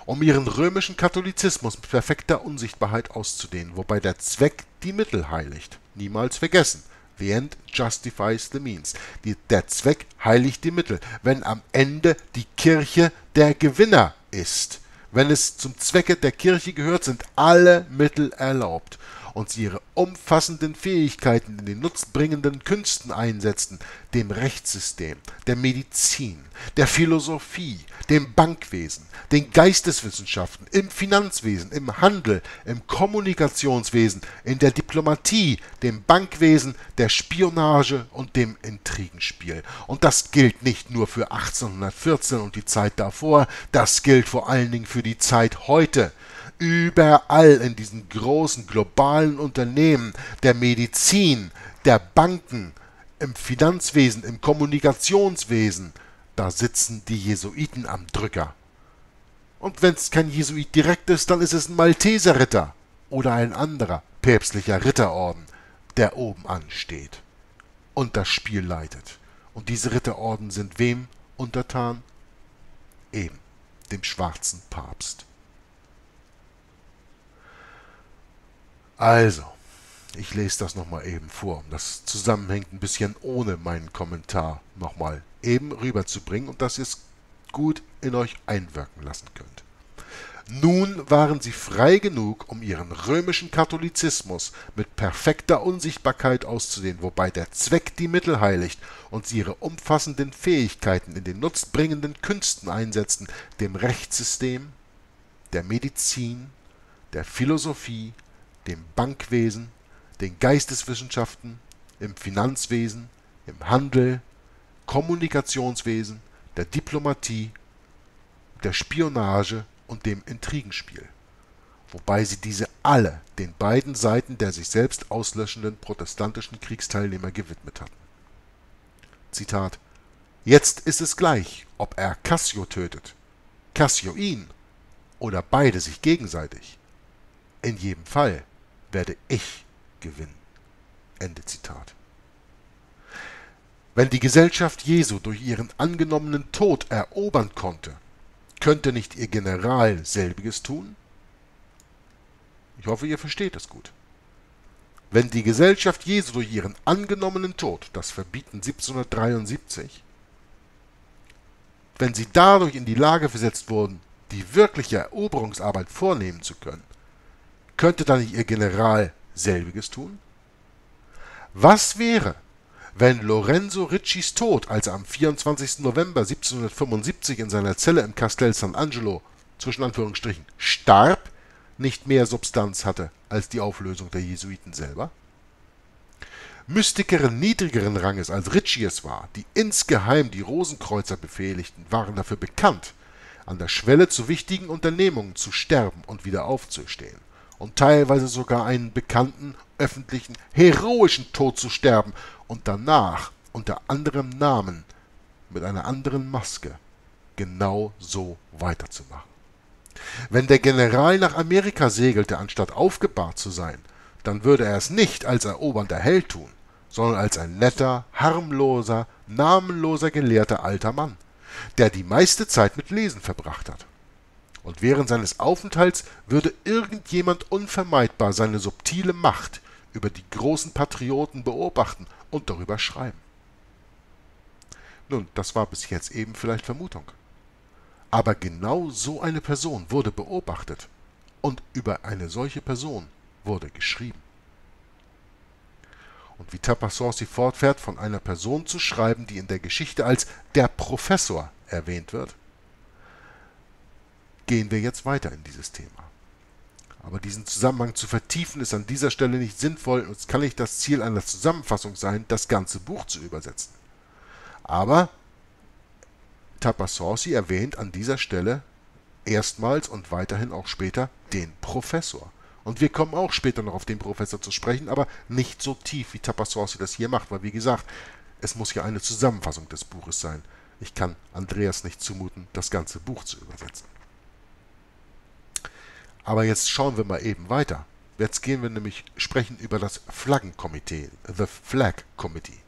A: um ihren römischen Katholizismus mit perfekter Unsichtbarkeit auszudehnen, wobei der Zweck die Mittel heiligt. Niemals vergessen. The end justifies the means. Die, der Zweck heiligt die Mittel. Wenn am Ende die Kirche der Gewinner ist, wenn es zum Zwecke der Kirche gehört, sind alle Mittel erlaubt und sie ihre umfassenden Fähigkeiten in den nutzbringenden Künsten einsetzten, dem Rechtssystem, der Medizin, der Philosophie, dem Bankwesen, den Geisteswissenschaften, im Finanzwesen, im Handel, im Kommunikationswesen, in der Diplomatie, dem Bankwesen, der Spionage und dem Intrigenspiel. Und das gilt nicht nur für 1814 und die Zeit davor, das gilt vor allen Dingen für die Zeit heute überall in diesen großen globalen Unternehmen der Medizin, der Banken, im Finanzwesen, im Kommunikationswesen, da sitzen die Jesuiten am Drücker. Und wenn es kein Jesuit direkt ist, dann ist es ein Malteserritter oder ein anderer päpstlicher Ritterorden, der oben ansteht und das Spiel leitet. Und diese Ritterorden sind wem untertan? Eben dem schwarzen Papst. Also, ich lese das nochmal eben vor, um das zusammenhängt ein bisschen ohne meinen Kommentar nochmal eben rüberzubringen und dass ihr es gut in euch einwirken lassen könnt. Nun waren sie frei genug, um ihren römischen Katholizismus mit perfekter Unsichtbarkeit auszudehnen, wobei der Zweck die Mittel heiligt und sie ihre umfassenden Fähigkeiten in den nutzbringenden Künsten einsetzten, dem Rechtssystem, der Medizin, der Philosophie, dem Bankwesen, den Geisteswissenschaften, im Finanzwesen, im Handel, Kommunikationswesen, der Diplomatie, der Spionage und dem Intrigenspiel, wobei sie diese alle den beiden Seiten der sich selbst auslöschenden protestantischen Kriegsteilnehmer gewidmet hatten. Zitat Jetzt ist es gleich, ob er Cassio tötet, Cassio ihn oder beide sich gegenseitig. In jedem Fall werde ich gewinnen. Ende Zitat. Wenn die Gesellschaft Jesu durch ihren angenommenen Tod erobern konnte, könnte nicht ihr General selbiges tun? Ich hoffe, ihr versteht es gut. Wenn die Gesellschaft Jesu durch ihren angenommenen Tod, das Verbieten 1773, wenn sie dadurch in die Lage versetzt wurden, die wirkliche Eroberungsarbeit vornehmen zu können, könnte dann nicht ihr General selbiges tun? Was wäre, wenn Lorenzo Riccis Tod, als er am 24. November 1775 in seiner Zelle im Castel San Angelo zwischen Anführungsstrichen starb, nicht mehr Substanz hatte als die Auflösung der Jesuiten selber? Mystiker niedrigeren Ranges als Ricci es war, die insgeheim die Rosenkreuzer befehligten, waren dafür bekannt, an der Schwelle zu wichtigen Unternehmungen zu sterben und wieder aufzustehen und teilweise sogar einen bekannten, öffentlichen, heroischen Tod zu sterben und danach unter anderem Namen mit einer anderen Maske genau so weiterzumachen. Wenn der General nach Amerika segelte, anstatt aufgebahrt zu sein, dann würde er es nicht als erobernder Held tun, sondern als ein netter, harmloser, namenloser gelehrter alter Mann, der die meiste Zeit mit Lesen verbracht hat. Und während seines Aufenthalts würde irgendjemand unvermeidbar seine subtile Macht über die großen Patrioten beobachten und darüber schreiben. Nun, das war bis jetzt eben vielleicht Vermutung. Aber genau so eine Person wurde beobachtet und über eine solche Person wurde geschrieben. Und wie Tapassorsi fortfährt, von einer Person zu schreiben, die in der Geschichte als der Professor erwähnt wird, gehen wir jetzt weiter in dieses Thema. Aber diesen Zusammenhang zu vertiefen ist an dieser Stelle nicht sinnvoll und es kann nicht das Ziel einer Zusammenfassung sein, das ganze Buch zu übersetzen. Aber Tapassorsi erwähnt an dieser Stelle erstmals und weiterhin auch später den Professor. Und wir kommen auch später noch auf den Professor zu sprechen, aber nicht so tief, wie Tapassorsi das hier macht, weil wie gesagt, es muss ja eine Zusammenfassung des Buches sein. Ich kann Andreas nicht zumuten, das ganze Buch zu übersetzen. Aber jetzt schauen wir mal eben weiter. Jetzt gehen wir nämlich sprechen über das Flaggenkomitee, The Flag Committee.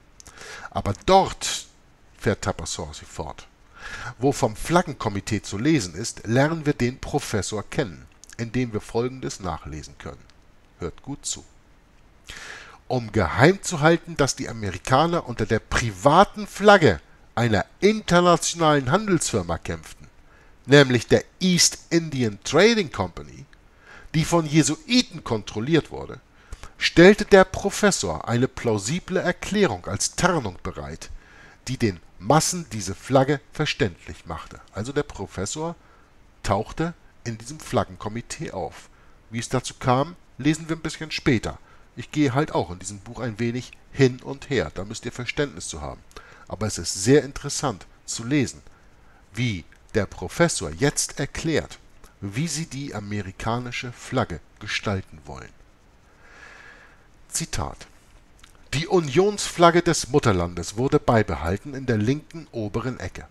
A: Aber dort fährt Tapassorsi fort. Wo vom Flaggenkomitee zu lesen ist, lernen wir den Professor kennen, indem wir folgendes nachlesen können. Hört gut zu. Um geheim zu halten, dass die Amerikaner unter der privaten Flagge einer internationalen Handelsfirma kämpften, nämlich der East Indian Trading Company, die von Jesuiten kontrolliert wurde, stellte der Professor eine plausible Erklärung als Tarnung bereit, die den Massen diese Flagge verständlich machte. Also der Professor tauchte in diesem Flaggenkomitee auf. Wie es dazu kam, lesen wir ein bisschen später. Ich gehe halt auch in diesem Buch ein wenig hin und her, da müsst ihr Verständnis zu haben. Aber es ist sehr interessant zu lesen, wie der Professor jetzt erklärt, wie sie die amerikanische Flagge gestalten wollen. Zitat Die Unionsflagge des Mutterlandes wurde beibehalten in der linken oberen Ecke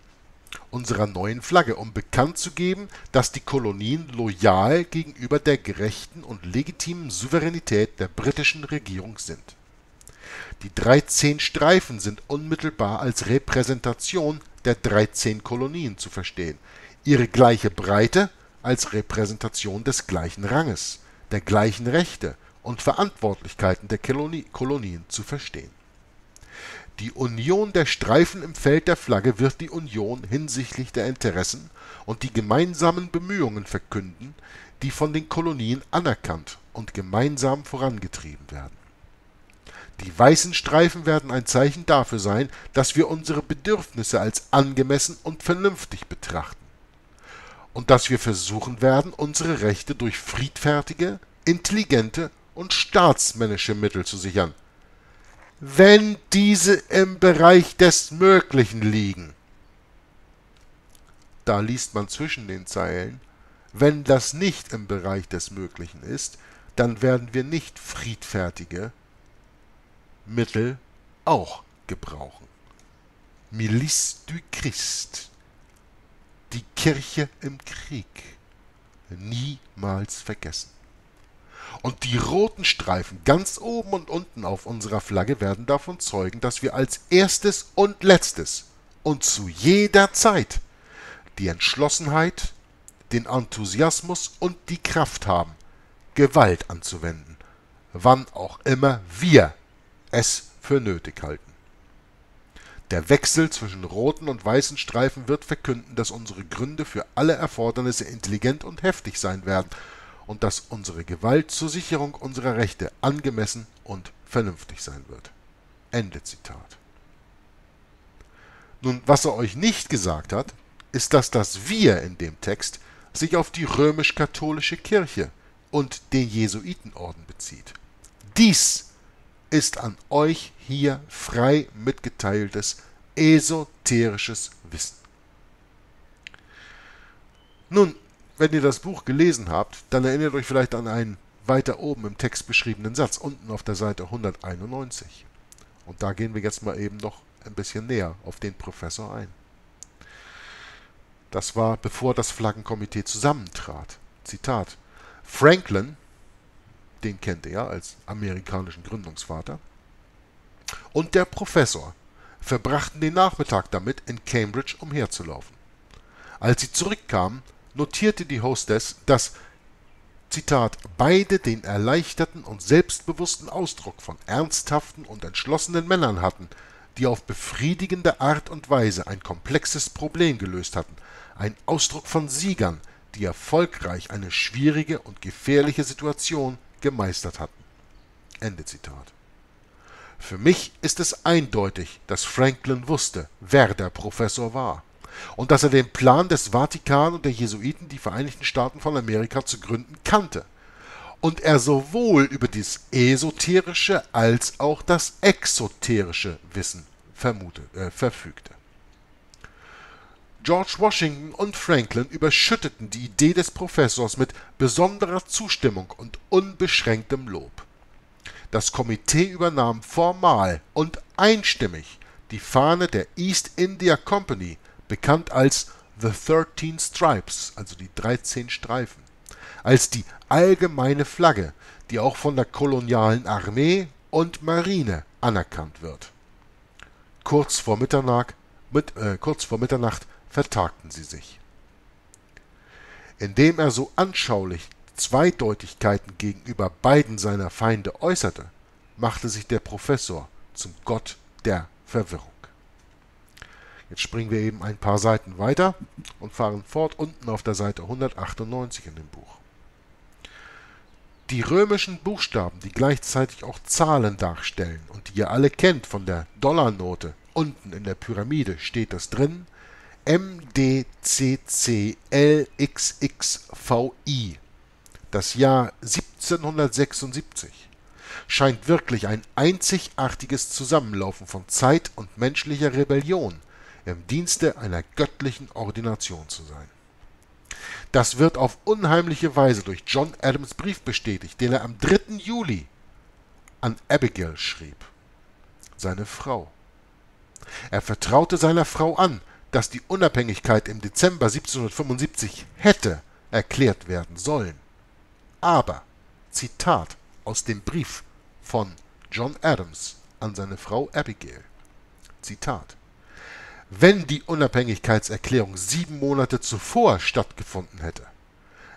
A: unserer neuen Flagge, um bekannt zu geben, dass die Kolonien loyal gegenüber der gerechten und legitimen Souveränität der britischen Regierung sind. Die 13 Streifen sind unmittelbar als Repräsentation der 13 Kolonien zu verstehen, ihre gleiche Breite als Repräsentation des gleichen Ranges, der gleichen Rechte und Verantwortlichkeiten der Kolonien zu verstehen. Die Union der Streifen im Feld der Flagge wird die Union hinsichtlich der Interessen und die gemeinsamen Bemühungen verkünden, die von den Kolonien anerkannt und gemeinsam vorangetrieben werden. Die weißen Streifen werden ein Zeichen dafür sein, dass wir unsere Bedürfnisse als angemessen und vernünftig betrachten und dass wir versuchen werden, unsere Rechte durch friedfertige, intelligente und staatsmännische Mittel zu sichern, wenn diese im Bereich des Möglichen liegen. Da liest man zwischen den Zeilen, wenn das nicht im Bereich des Möglichen ist, dann werden wir nicht friedfertige Mittel auch gebrauchen. Milice du Christ die Kirche im Krieg niemals vergessen. Und die roten Streifen ganz oben und unten auf unserer Flagge werden davon zeugen, dass wir als erstes und letztes und zu jeder Zeit die Entschlossenheit, den Enthusiasmus und die Kraft haben, Gewalt anzuwenden, wann auch immer wir es für nötig halten. Der Wechsel zwischen roten und weißen Streifen wird verkünden, dass unsere Gründe für alle Erfordernisse intelligent und heftig sein werden und dass unsere Gewalt zur Sicherung unserer Rechte angemessen und vernünftig sein wird. Ende Zitat. Nun, was er euch nicht gesagt hat, ist, dass das Wir in dem Text sich auf die römisch-katholische Kirche und den Jesuitenorden bezieht. Dies ist an euch hier frei mitgeteiltes esoterisches Wissen. Nun, wenn ihr das Buch gelesen habt, dann erinnert euch vielleicht an einen weiter oben im Text beschriebenen Satz, unten auf der Seite 191. Und da gehen wir jetzt mal eben noch ein bisschen näher auf den Professor ein. Das war bevor das Flaggenkomitee zusammentrat. Zitat. Franklin, den kennt er als amerikanischen Gründungsvater, und der Professor verbrachten den Nachmittag damit, in Cambridge umherzulaufen. Als sie zurückkamen, notierte die Hostess, dass Zitat, beide den erleichterten und selbstbewussten Ausdruck von ernsthaften und entschlossenen Männern hatten, die auf befriedigende Art und Weise ein komplexes Problem gelöst hatten, ein Ausdruck von Siegern, die erfolgreich eine schwierige und gefährliche Situation gemeistert hatten. Ende Zitat. Für mich ist es eindeutig, dass Franklin wusste, wer der Professor war und dass er den Plan des Vatikan und der Jesuiten, die Vereinigten Staaten von Amerika zu gründen, kannte und er sowohl über das esoterische als auch das exoterische Wissen vermute, äh, verfügte. George Washington und Franklin überschütteten die Idee des Professors mit besonderer Zustimmung und unbeschränktem Lob. Das Komitee übernahm formal und einstimmig die Fahne der East India Company, bekannt als The Thirteen Stripes, also die 13 Streifen, als die allgemeine Flagge, die auch von der kolonialen Armee und Marine anerkannt wird. Kurz vor Mitternacht, mit, äh, kurz vor Mitternacht vertagten sie sich. Indem er so anschaulich Zweideutigkeiten gegenüber beiden seiner Feinde äußerte, machte sich der Professor zum Gott der Verwirrung. Jetzt springen wir eben ein paar Seiten weiter und fahren fort unten auf der Seite 198 in dem Buch. Die römischen Buchstaben, die gleichzeitig auch Zahlen darstellen und die ihr alle kennt von der Dollarnote, unten in der Pyramide steht das drin, MDCCLXXVI das Jahr 1776 scheint wirklich ein einzigartiges Zusammenlaufen von Zeit und menschlicher Rebellion im Dienste einer göttlichen Ordination zu sein. Das wird auf unheimliche Weise durch John Adams Brief bestätigt, den er am 3. Juli an Abigail schrieb, seine Frau. Er vertraute seiner Frau an, dass die Unabhängigkeit im Dezember 1775 hätte erklärt werden sollen. Aber, Zitat aus dem Brief von John Adams an seine Frau Abigail. Zitat. Wenn die Unabhängigkeitserklärung sieben Monate zuvor stattgefunden hätte,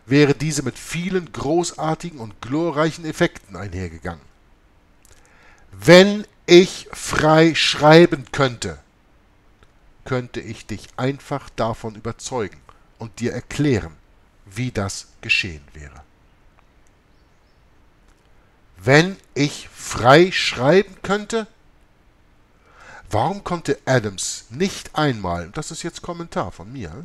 A: wäre diese mit vielen großartigen und glorreichen Effekten einhergegangen. Wenn ich frei schreiben könnte, könnte ich dich einfach davon überzeugen und dir erklären, wie das geschehen wäre wenn ich frei schreiben könnte? Warum konnte Adams nicht einmal, das ist jetzt Kommentar von mir,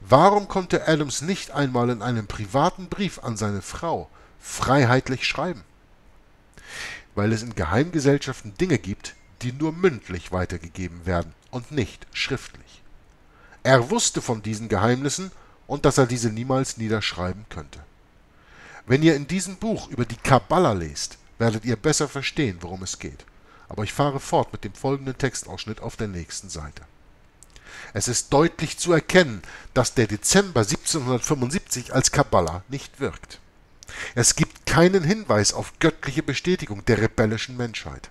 A: warum konnte Adams nicht einmal in einem privaten Brief an seine Frau freiheitlich schreiben? Weil es in Geheimgesellschaften Dinge gibt, die nur mündlich weitergegeben werden und nicht schriftlich. Er wusste von diesen Geheimnissen und dass er diese niemals niederschreiben könnte. Wenn ihr in diesem Buch über die Kabbala lest, werdet ihr besser verstehen, worum es geht. Aber ich fahre fort mit dem folgenden Textausschnitt auf der nächsten Seite. Es ist deutlich zu erkennen, dass der Dezember 1775 als Kabbala nicht wirkt. Es gibt keinen Hinweis auf göttliche Bestätigung der rebellischen Menschheit.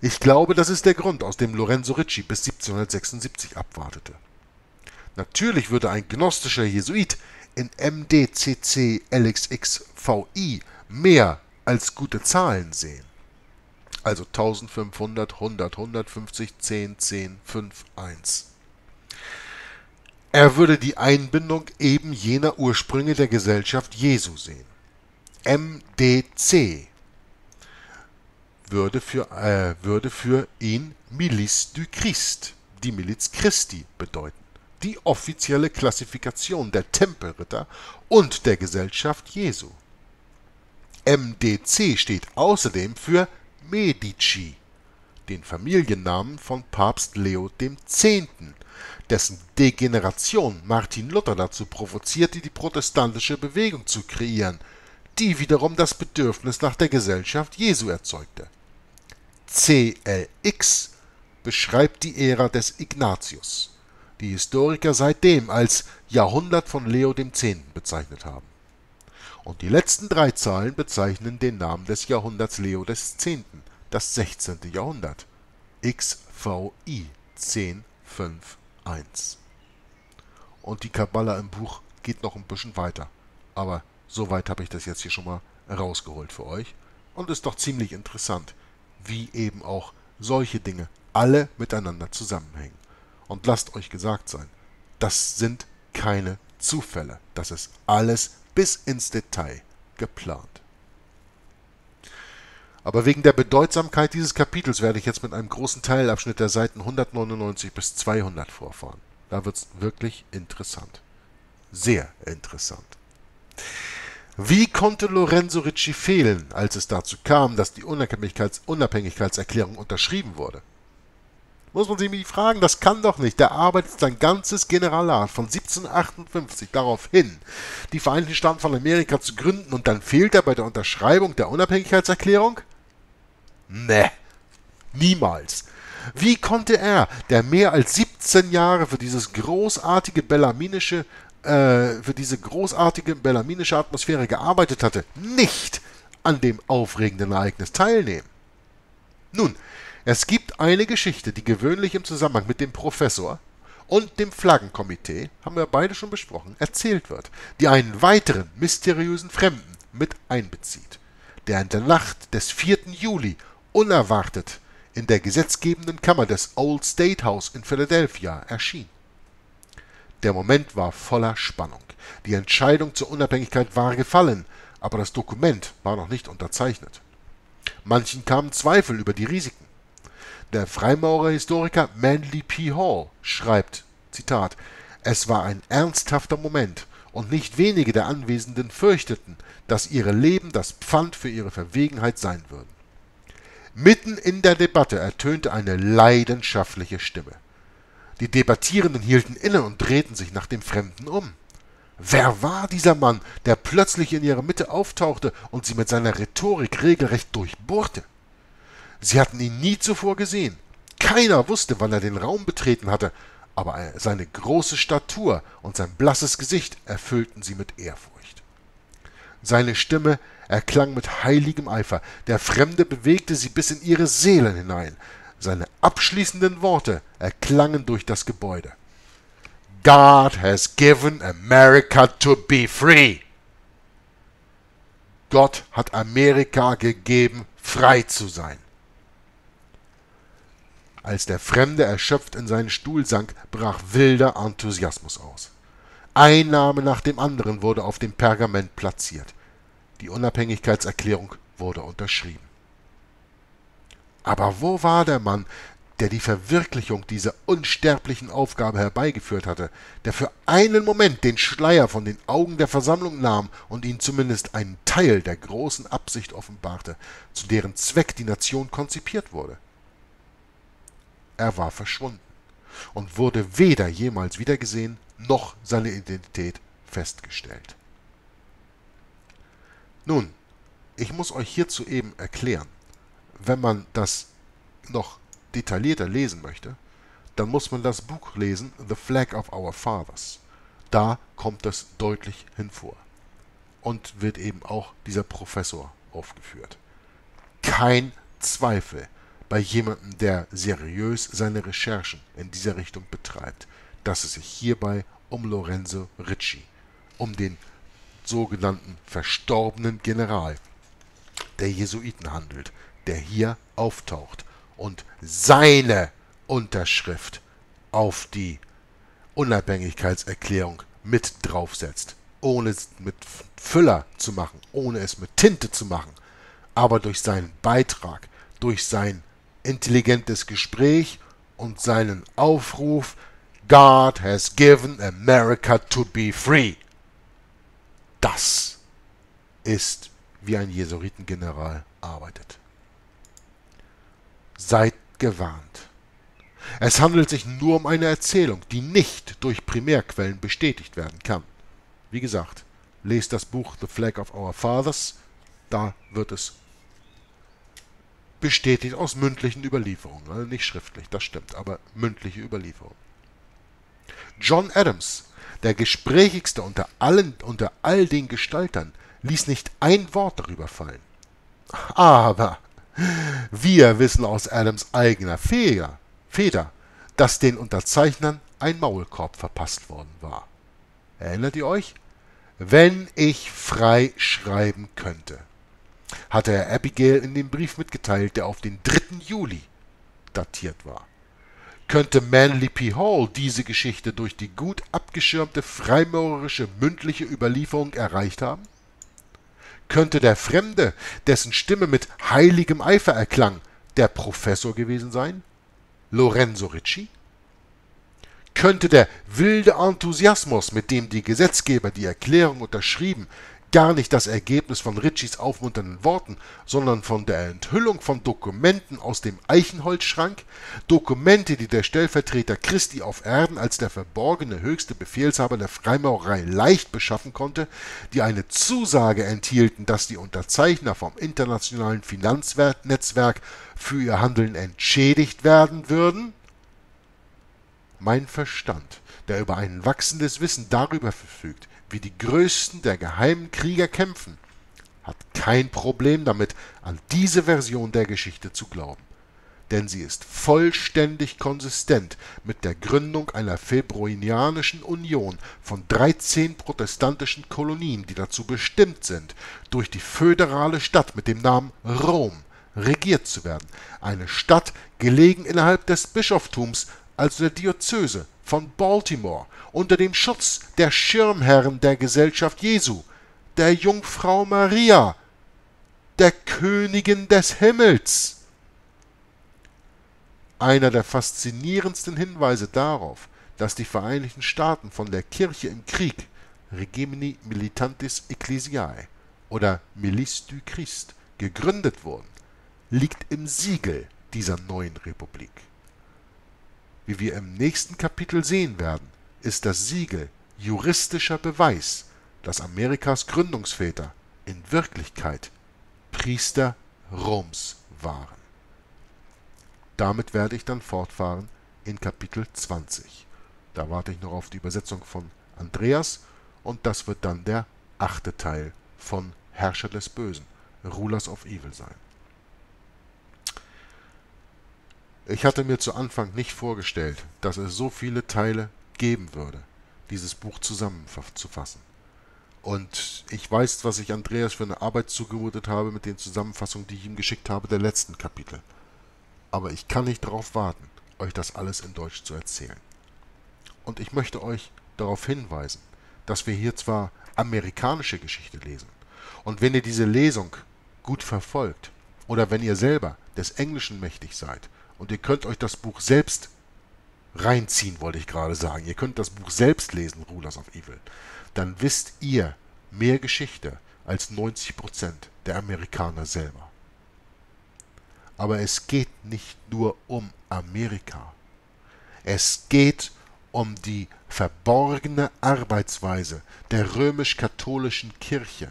A: Ich glaube, das ist der Grund, aus dem Lorenzo Ricci bis 1776 abwartete. Natürlich würde ein gnostischer Jesuit in MDCC LXXVI mehr als gute Zahlen sehen. Also 1500, 100, 150, 10, 10, 5, 1. Er würde die Einbindung eben jener Ursprünge der Gesellschaft Jesu sehen. MDC würde für, äh, würde für ihn Milice du Christ, die Miliz Christi, bedeuten die offizielle Klassifikation der Tempelritter und der Gesellschaft Jesu. MDC steht außerdem für Medici, den Familiennamen von Papst Leo X., dessen Degeneration Martin Luther dazu provozierte, die protestantische Bewegung zu kreieren, die wiederum das Bedürfnis nach der Gesellschaft Jesu erzeugte. CLX beschreibt die Ära des Ignatius die Historiker seitdem als Jahrhundert von Leo X. bezeichnet haben. Und die letzten drei Zahlen bezeichnen den Namen des Jahrhunderts Leo X., das 16. Jahrhundert. XVI 1051. Und die Kabbala im Buch geht noch ein bisschen weiter. Aber soweit habe ich das jetzt hier schon mal rausgeholt für euch. Und ist doch ziemlich interessant, wie eben auch solche Dinge alle miteinander zusammenhängen. Und lasst euch gesagt sein, das sind keine Zufälle. Das ist alles bis ins Detail geplant. Aber wegen der Bedeutsamkeit dieses Kapitels werde ich jetzt mit einem großen Teilabschnitt der Seiten 199 bis 200 vorfahren. Da wird es wirklich interessant. Sehr interessant. Wie konnte Lorenzo Ricci fehlen, als es dazu kam, dass die Unabhängigkeits Unabhängigkeitserklärung unterschrieben wurde? Muss man sich mich fragen, das kann doch nicht. Der arbeitet sein ganzes Generalat von 1758 darauf hin, die Vereinigten Staaten von Amerika zu gründen und dann fehlt er bei der Unterschreibung der Unabhängigkeitserklärung? Ne, niemals. Wie konnte er, der mehr als 17 Jahre für dieses großartige bellaminische äh, für diese großartige bellaminische Atmosphäre gearbeitet hatte, nicht an dem aufregenden Ereignis teilnehmen. Nun, es gibt eine Geschichte, die gewöhnlich im Zusammenhang mit dem Professor und dem Flaggenkomitee, haben wir beide schon besprochen, erzählt wird, die einen weiteren mysteriösen Fremden mit einbezieht, der in der Nacht des 4. Juli unerwartet in der gesetzgebenden Kammer des Old State House in Philadelphia erschien. Der Moment war voller Spannung. Die Entscheidung zur Unabhängigkeit war gefallen, aber das Dokument war noch nicht unterzeichnet. Manchen kamen Zweifel über die Risiken. Der Freimaurerhistoriker Manly P. Hall schreibt, Zitat, es war ein ernsthafter Moment, und nicht wenige der Anwesenden fürchteten, dass ihre Leben das Pfand für ihre Verwegenheit sein würden. Mitten in der Debatte ertönte eine leidenschaftliche Stimme. Die Debattierenden hielten inne und drehten sich nach dem Fremden um. Wer war dieser Mann, der plötzlich in ihrer Mitte auftauchte und sie mit seiner Rhetorik regelrecht durchbohrte? Sie hatten ihn nie zuvor gesehen. Keiner wusste, wann er den Raum betreten hatte, aber seine große Statur und sein blasses Gesicht erfüllten sie mit Ehrfurcht. Seine Stimme erklang mit heiligem Eifer, der Fremde bewegte sie bis in ihre Seelen hinein, seine abschließenden Worte erklangen durch das Gebäude. God has given America to be free. Gott hat Amerika gegeben, frei zu sein. Als der Fremde erschöpft in seinen Stuhl sank, brach wilder Enthusiasmus aus. Ein Name nach dem anderen wurde auf dem Pergament platziert. Die Unabhängigkeitserklärung wurde unterschrieben. Aber wo war der Mann, der die Verwirklichung dieser unsterblichen Aufgabe herbeigeführt hatte, der für einen Moment den Schleier von den Augen der Versammlung nahm und ihnen zumindest einen Teil der großen Absicht offenbarte, zu deren Zweck die Nation konzipiert wurde? Er war verschwunden und wurde weder jemals wiedergesehen noch seine Identität festgestellt. Nun, ich muss euch hierzu eben erklären, wenn man das noch detaillierter lesen möchte, dann muss man das Buch lesen, The Flag of Our Fathers. Da kommt das deutlich hinvor. Und wird eben auch dieser Professor aufgeführt. Kein Zweifel bei jemandem, der seriös seine Recherchen in dieser Richtung betreibt, dass es sich hierbei um Lorenzo Ricci, um den sogenannten verstorbenen General der Jesuiten handelt, der hier auftaucht und seine Unterschrift auf die Unabhängigkeitserklärung mit draufsetzt, ohne es mit Füller zu machen, ohne es mit Tinte zu machen, aber durch seinen Beitrag, durch sein intelligentes Gespräch und seinen Aufruf God has given America to be free. Das ist, wie ein Jesuitengeneral arbeitet. Seid gewarnt. Es handelt sich nur um eine Erzählung, die nicht durch Primärquellen bestätigt werden kann. Wie gesagt, lest das Buch The Flag of Our Fathers, da wird es bestätigt aus mündlichen Überlieferungen. Also nicht schriftlich, das stimmt, aber mündliche Überlieferung. John Adams, der gesprächigste unter allen, unter all den Gestaltern, ließ nicht ein Wort darüber fallen. Aber wir wissen aus Adams eigener Feder, Feder, dass den Unterzeichnern ein Maulkorb verpasst worden war. Erinnert ihr euch? Wenn ich frei schreiben könnte, hatte er Abigail in dem Brief mitgeteilt, der auf den 3. Juli datiert war. Könnte Manly P. Hall diese Geschichte durch die gut abgeschirmte freimaurerische mündliche Überlieferung erreicht haben? Könnte der Fremde, dessen Stimme mit heiligem Eifer erklang, der Professor gewesen sein? Lorenzo Ricci? Könnte der wilde Enthusiasmus, mit dem die Gesetzgeber die Erklärung unterschrieben, gar nicht das Ergebnis von Ritchies aufmunternden Worten, sondern von der Enthüllung von Dokumenten aus dem Eichenholzschrank, Dokumente, die der Stellvertreter Christi auf Erden als der verborgene höchste Befehlshaber der Freimaurerei leicht beschaffen konnte, die eine Zusage enthielten, dass die Unterzeichner vom internationalen Finanznetzwerk für ihr Handeln entschädigt werden würden? Mein Verstand, der über ein wachsendes Wissen darüber verfügt, wie die größten der geheimen Krieger kämpfen, hat kein Problem damit, an diese Version der Geschichte zu glauben. Denn sie ist vollständig konsistent mit der Gründung einer februinianischen Union von 13 protestantischen Kolonien, die dazu bestimmt sind, durch die föderale Stadt mit dem Namen Rom regiert zu werden. Eine Stadt, gelegen innerhalb des Bischoftums, also der Diözese von Baltimore unter dem Schutz der Schirmherren der Gesellschaft Jesu, der Jungfrau Maria, der Königin des Himmels. Einer der faszinierendsten Hinweise darauf, dass die Vereinigten Staaten von der Kirche im Krieg Regimini Militantis Ecclesiae oder Milice du Christ gegründet wurden, liegt im Siegel dieser neuen Republik. Wie wir im nächsten Kapitel sehen werden, ist das Siegel juristischer Beweis, dass Amerikas Gründungsväter in Wirklichkeit Priester Roms waren. Damit werde ich dann fortfahren in Kapitel 20. Da warte ich noch auf die Übersetzung von Andreas und das wird dann der achte Teil von Herrscher des Bösen, Rulers of Evil sein. Ich hatte mir zu Anfang nicht vorgestellt, dass es so viele Teile geben würde, dieses Buch zusammenzufassen. Und ich weiß, was ich Andreas für eine Arbeit zugemutet habe mit den Zusammenfassungen, die ich ihm geschickt habe, der letzten Kapitel. Aber ich kann nicht darauf warten, euch das alles in Deutsch zu erzählen. Und ich möchte euch darauf hinweisen, dass wir hier zwar amerikanische Geschichte lesen, und wenn ihr diese Lesung gut verfolgt, oder wenn ihr selber des Englischen mächtig seid, und ihr könnt euch das Buch selbst reinziehen, wollte ich gerade sagen. Ihr könnt das Buch selbst lesen, Rulers of Evil. Dann wisst ihr mehr Geschichte als 90% der Amerikaner selber. Aber es geht nicht nur um Amerika. Es geht um die verborgene Arbeitsweise der römisch-katholischen Kirche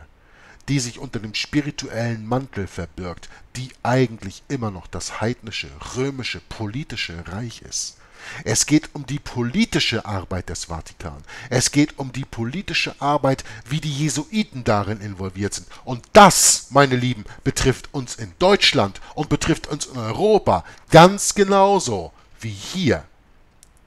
A: die sich unter dem spirituellen Mantel verbirgt, die eigentlich immer noch das heidnische, römische, politische Reich ist. Es geht um die politische Arbeit des Vatikan. Es geht um die politische Arbeit, wie die Jesuiten darin involviert sind. Und das, meine Lieben, betrifft uns in Deutschland und betrifft uns in Europa ganz genauso wie hier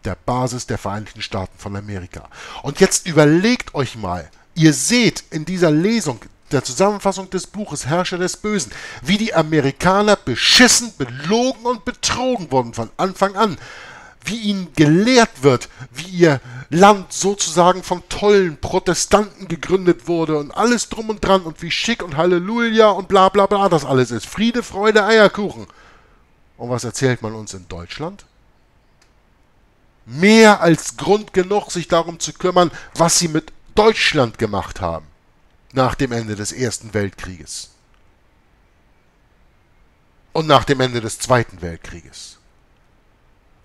A: der Basis der Vereinigten Staaten von Amerika. Und jetzt überlegt euch mal, ihr seht in dieser Lesung der Zusammenfassung des Buches Herrscher des Bösen, wie die Amerikaner beschissen, belogen und betrogen wurden von Anfang an, wie ihnen gelehrt wird, wie ihr Land sozusagen von tollen Protestanten gegründet wurde und alles drum und dran und wie schick und Halleluja und bla bla bla das alles ist. Friede, Freude, Eierkuchen. Und was erzählt man uns in Deutschland? Mehr als Grund genug, sich darum zu kümmern, was sie mit Deutschland gemacht haben nach dem Ende des Ersten Weltkrieges und nach dem Ende des Zweiten Weltkrieges.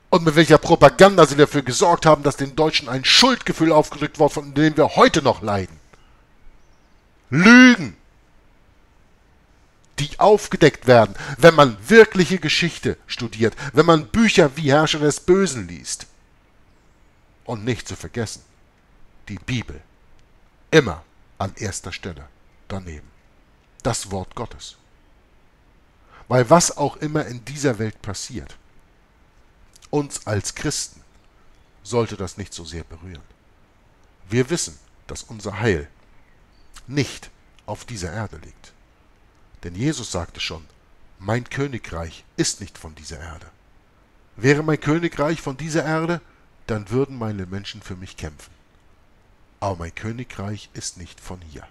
A: Und mit welcher Propaganda sie dafür gesorgt haben, dass den Deutschen ein Schuldgefühl aufgedrückt wird, von dem wir heute noch leiden. Lügen, die aufgedeckt werden, wenn man wirkliche Geschichte studiert, wenn man Bücher wie Herrscher des Bösen liest. Und nicht zu vergessen, die Bibel. Immer an erster Stelle daneben. Das Wort Gottes. Weil was auch immer in dieser Welt passiert, uns als Christen sollte das nicht so sehr berühren. Wir wissen, dass unser Heil nicht auf dieser Erde liegt. Denn Jesus sagte schon, mein Königreich ist nicht von dieser Erde. Wäre mein Königreich von dieser Erde, dann würden meine Menschen für mich kämpfen. Aber mein Königreich ist nicht von hier.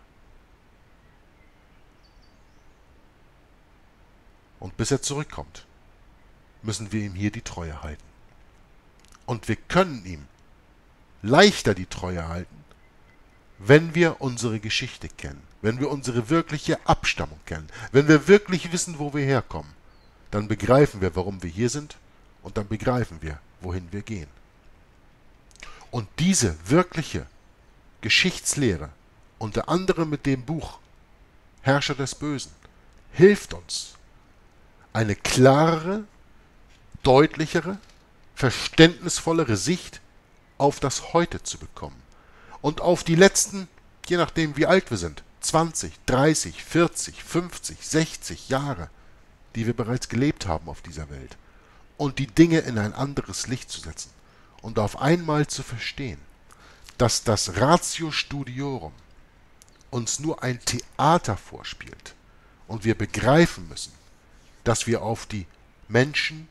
A: Und bis er zurückkommt, müssen wir ihm hier die Treue halten. Und wir können ihm leichter die Treue halten, wenn wir unsere Geschichte kennen, wenn wir unsere wirkliche Abstammung kennen, wenn wir wirklich wissen, wo wir herkommen, dann begreifen wir, warum wir hier sind und dann begreifen wir, wohin wir gehen. Und diese wirkliche Geschichtslehre, unter anderem mit dem Buch Herrscher des Bösen, hilft uns, eine klarere, deutlichere, verständnisvollere Sicht auf das Heute zu bekommen. Und auf die letzten, je nachdem wie alt wir sind, 20, 30, 40, 50, 60 Jahre, die wir bereits gelebt haben auf dieser Welt, und die Dinge in ein anderes Licht zu setzen und auf einmal zu verstehen, dass das Ratio Studiorum uns nur ein Theater vorspielt und wir begreifen müssen, dass wir auf die Menschen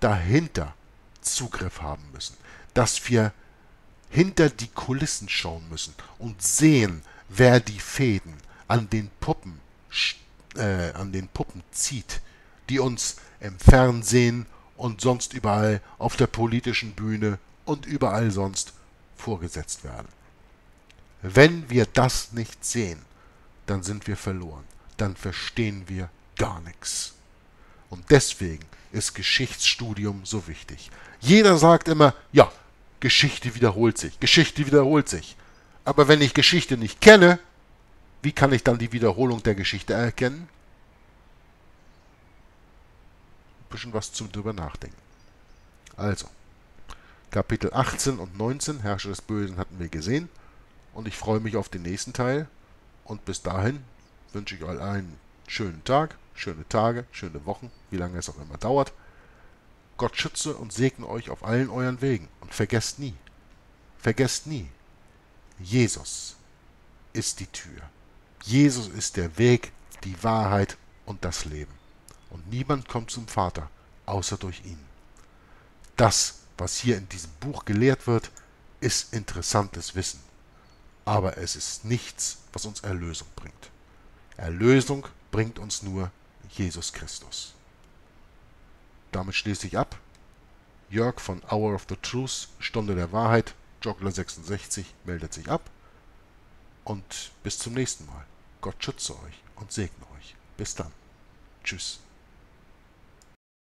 A: dahinter Zugriff haben müssen, dass wir hinter die Kulissen schauen müssen und sehen, wer die Fäden an den Puppen äh, an den Puppen zieht, die uns im Fernsehen und sonst überall auf der politischen Bühne und überall sonst vorgesetzt werden. Wenn wir das nicht sehen, dann sind wir verloren, dann verstehen wir gar nichts. Und deswegen ist Geschichtsstudium so wichtig. Jeder sagt immer, ja, Geschichte wiederholt sich, Geschichte wiederholt sich. Aber wenn ich Geschichte nicht kenne, wie kann ich dann die Wiederholung der Geschichte erkennen? Ein bisschen was zum drüber nachdenken. Also, Kapitel 18 und 19, Herrscher des Bösen, hatten wir gesehen. Und ich freue mich auf den nächsten Teil. Und bis dahin wünsche ich euch einen schönen Tag, schöne Tage, schöne Wochen, wie lange es auch immer dauert. Gott schütze und segne euch auf allen euren Wegen. Und vergesst nie, vergesst nie, Jesus ist die Tür. Jesus ist der Weg, die Wahrheit und das Leben. Und niemand kommt zum Vater, außer durch ihn. Das, was hier in diesem Buch gelehrt wird, ist interessantes Wissen. Aber es ist nichts, was uns Erlösung bringt. Erlösung bringt uns nur Jesus Christus. Damit schließe ich ab. Jörg von Hour of the Truth, Stunde der Wahrheit, Joggler66 meldet sich ab. Und bis zum nächsten Mal. Gott schütze euch und segne euch. Bis dann. Tschüss.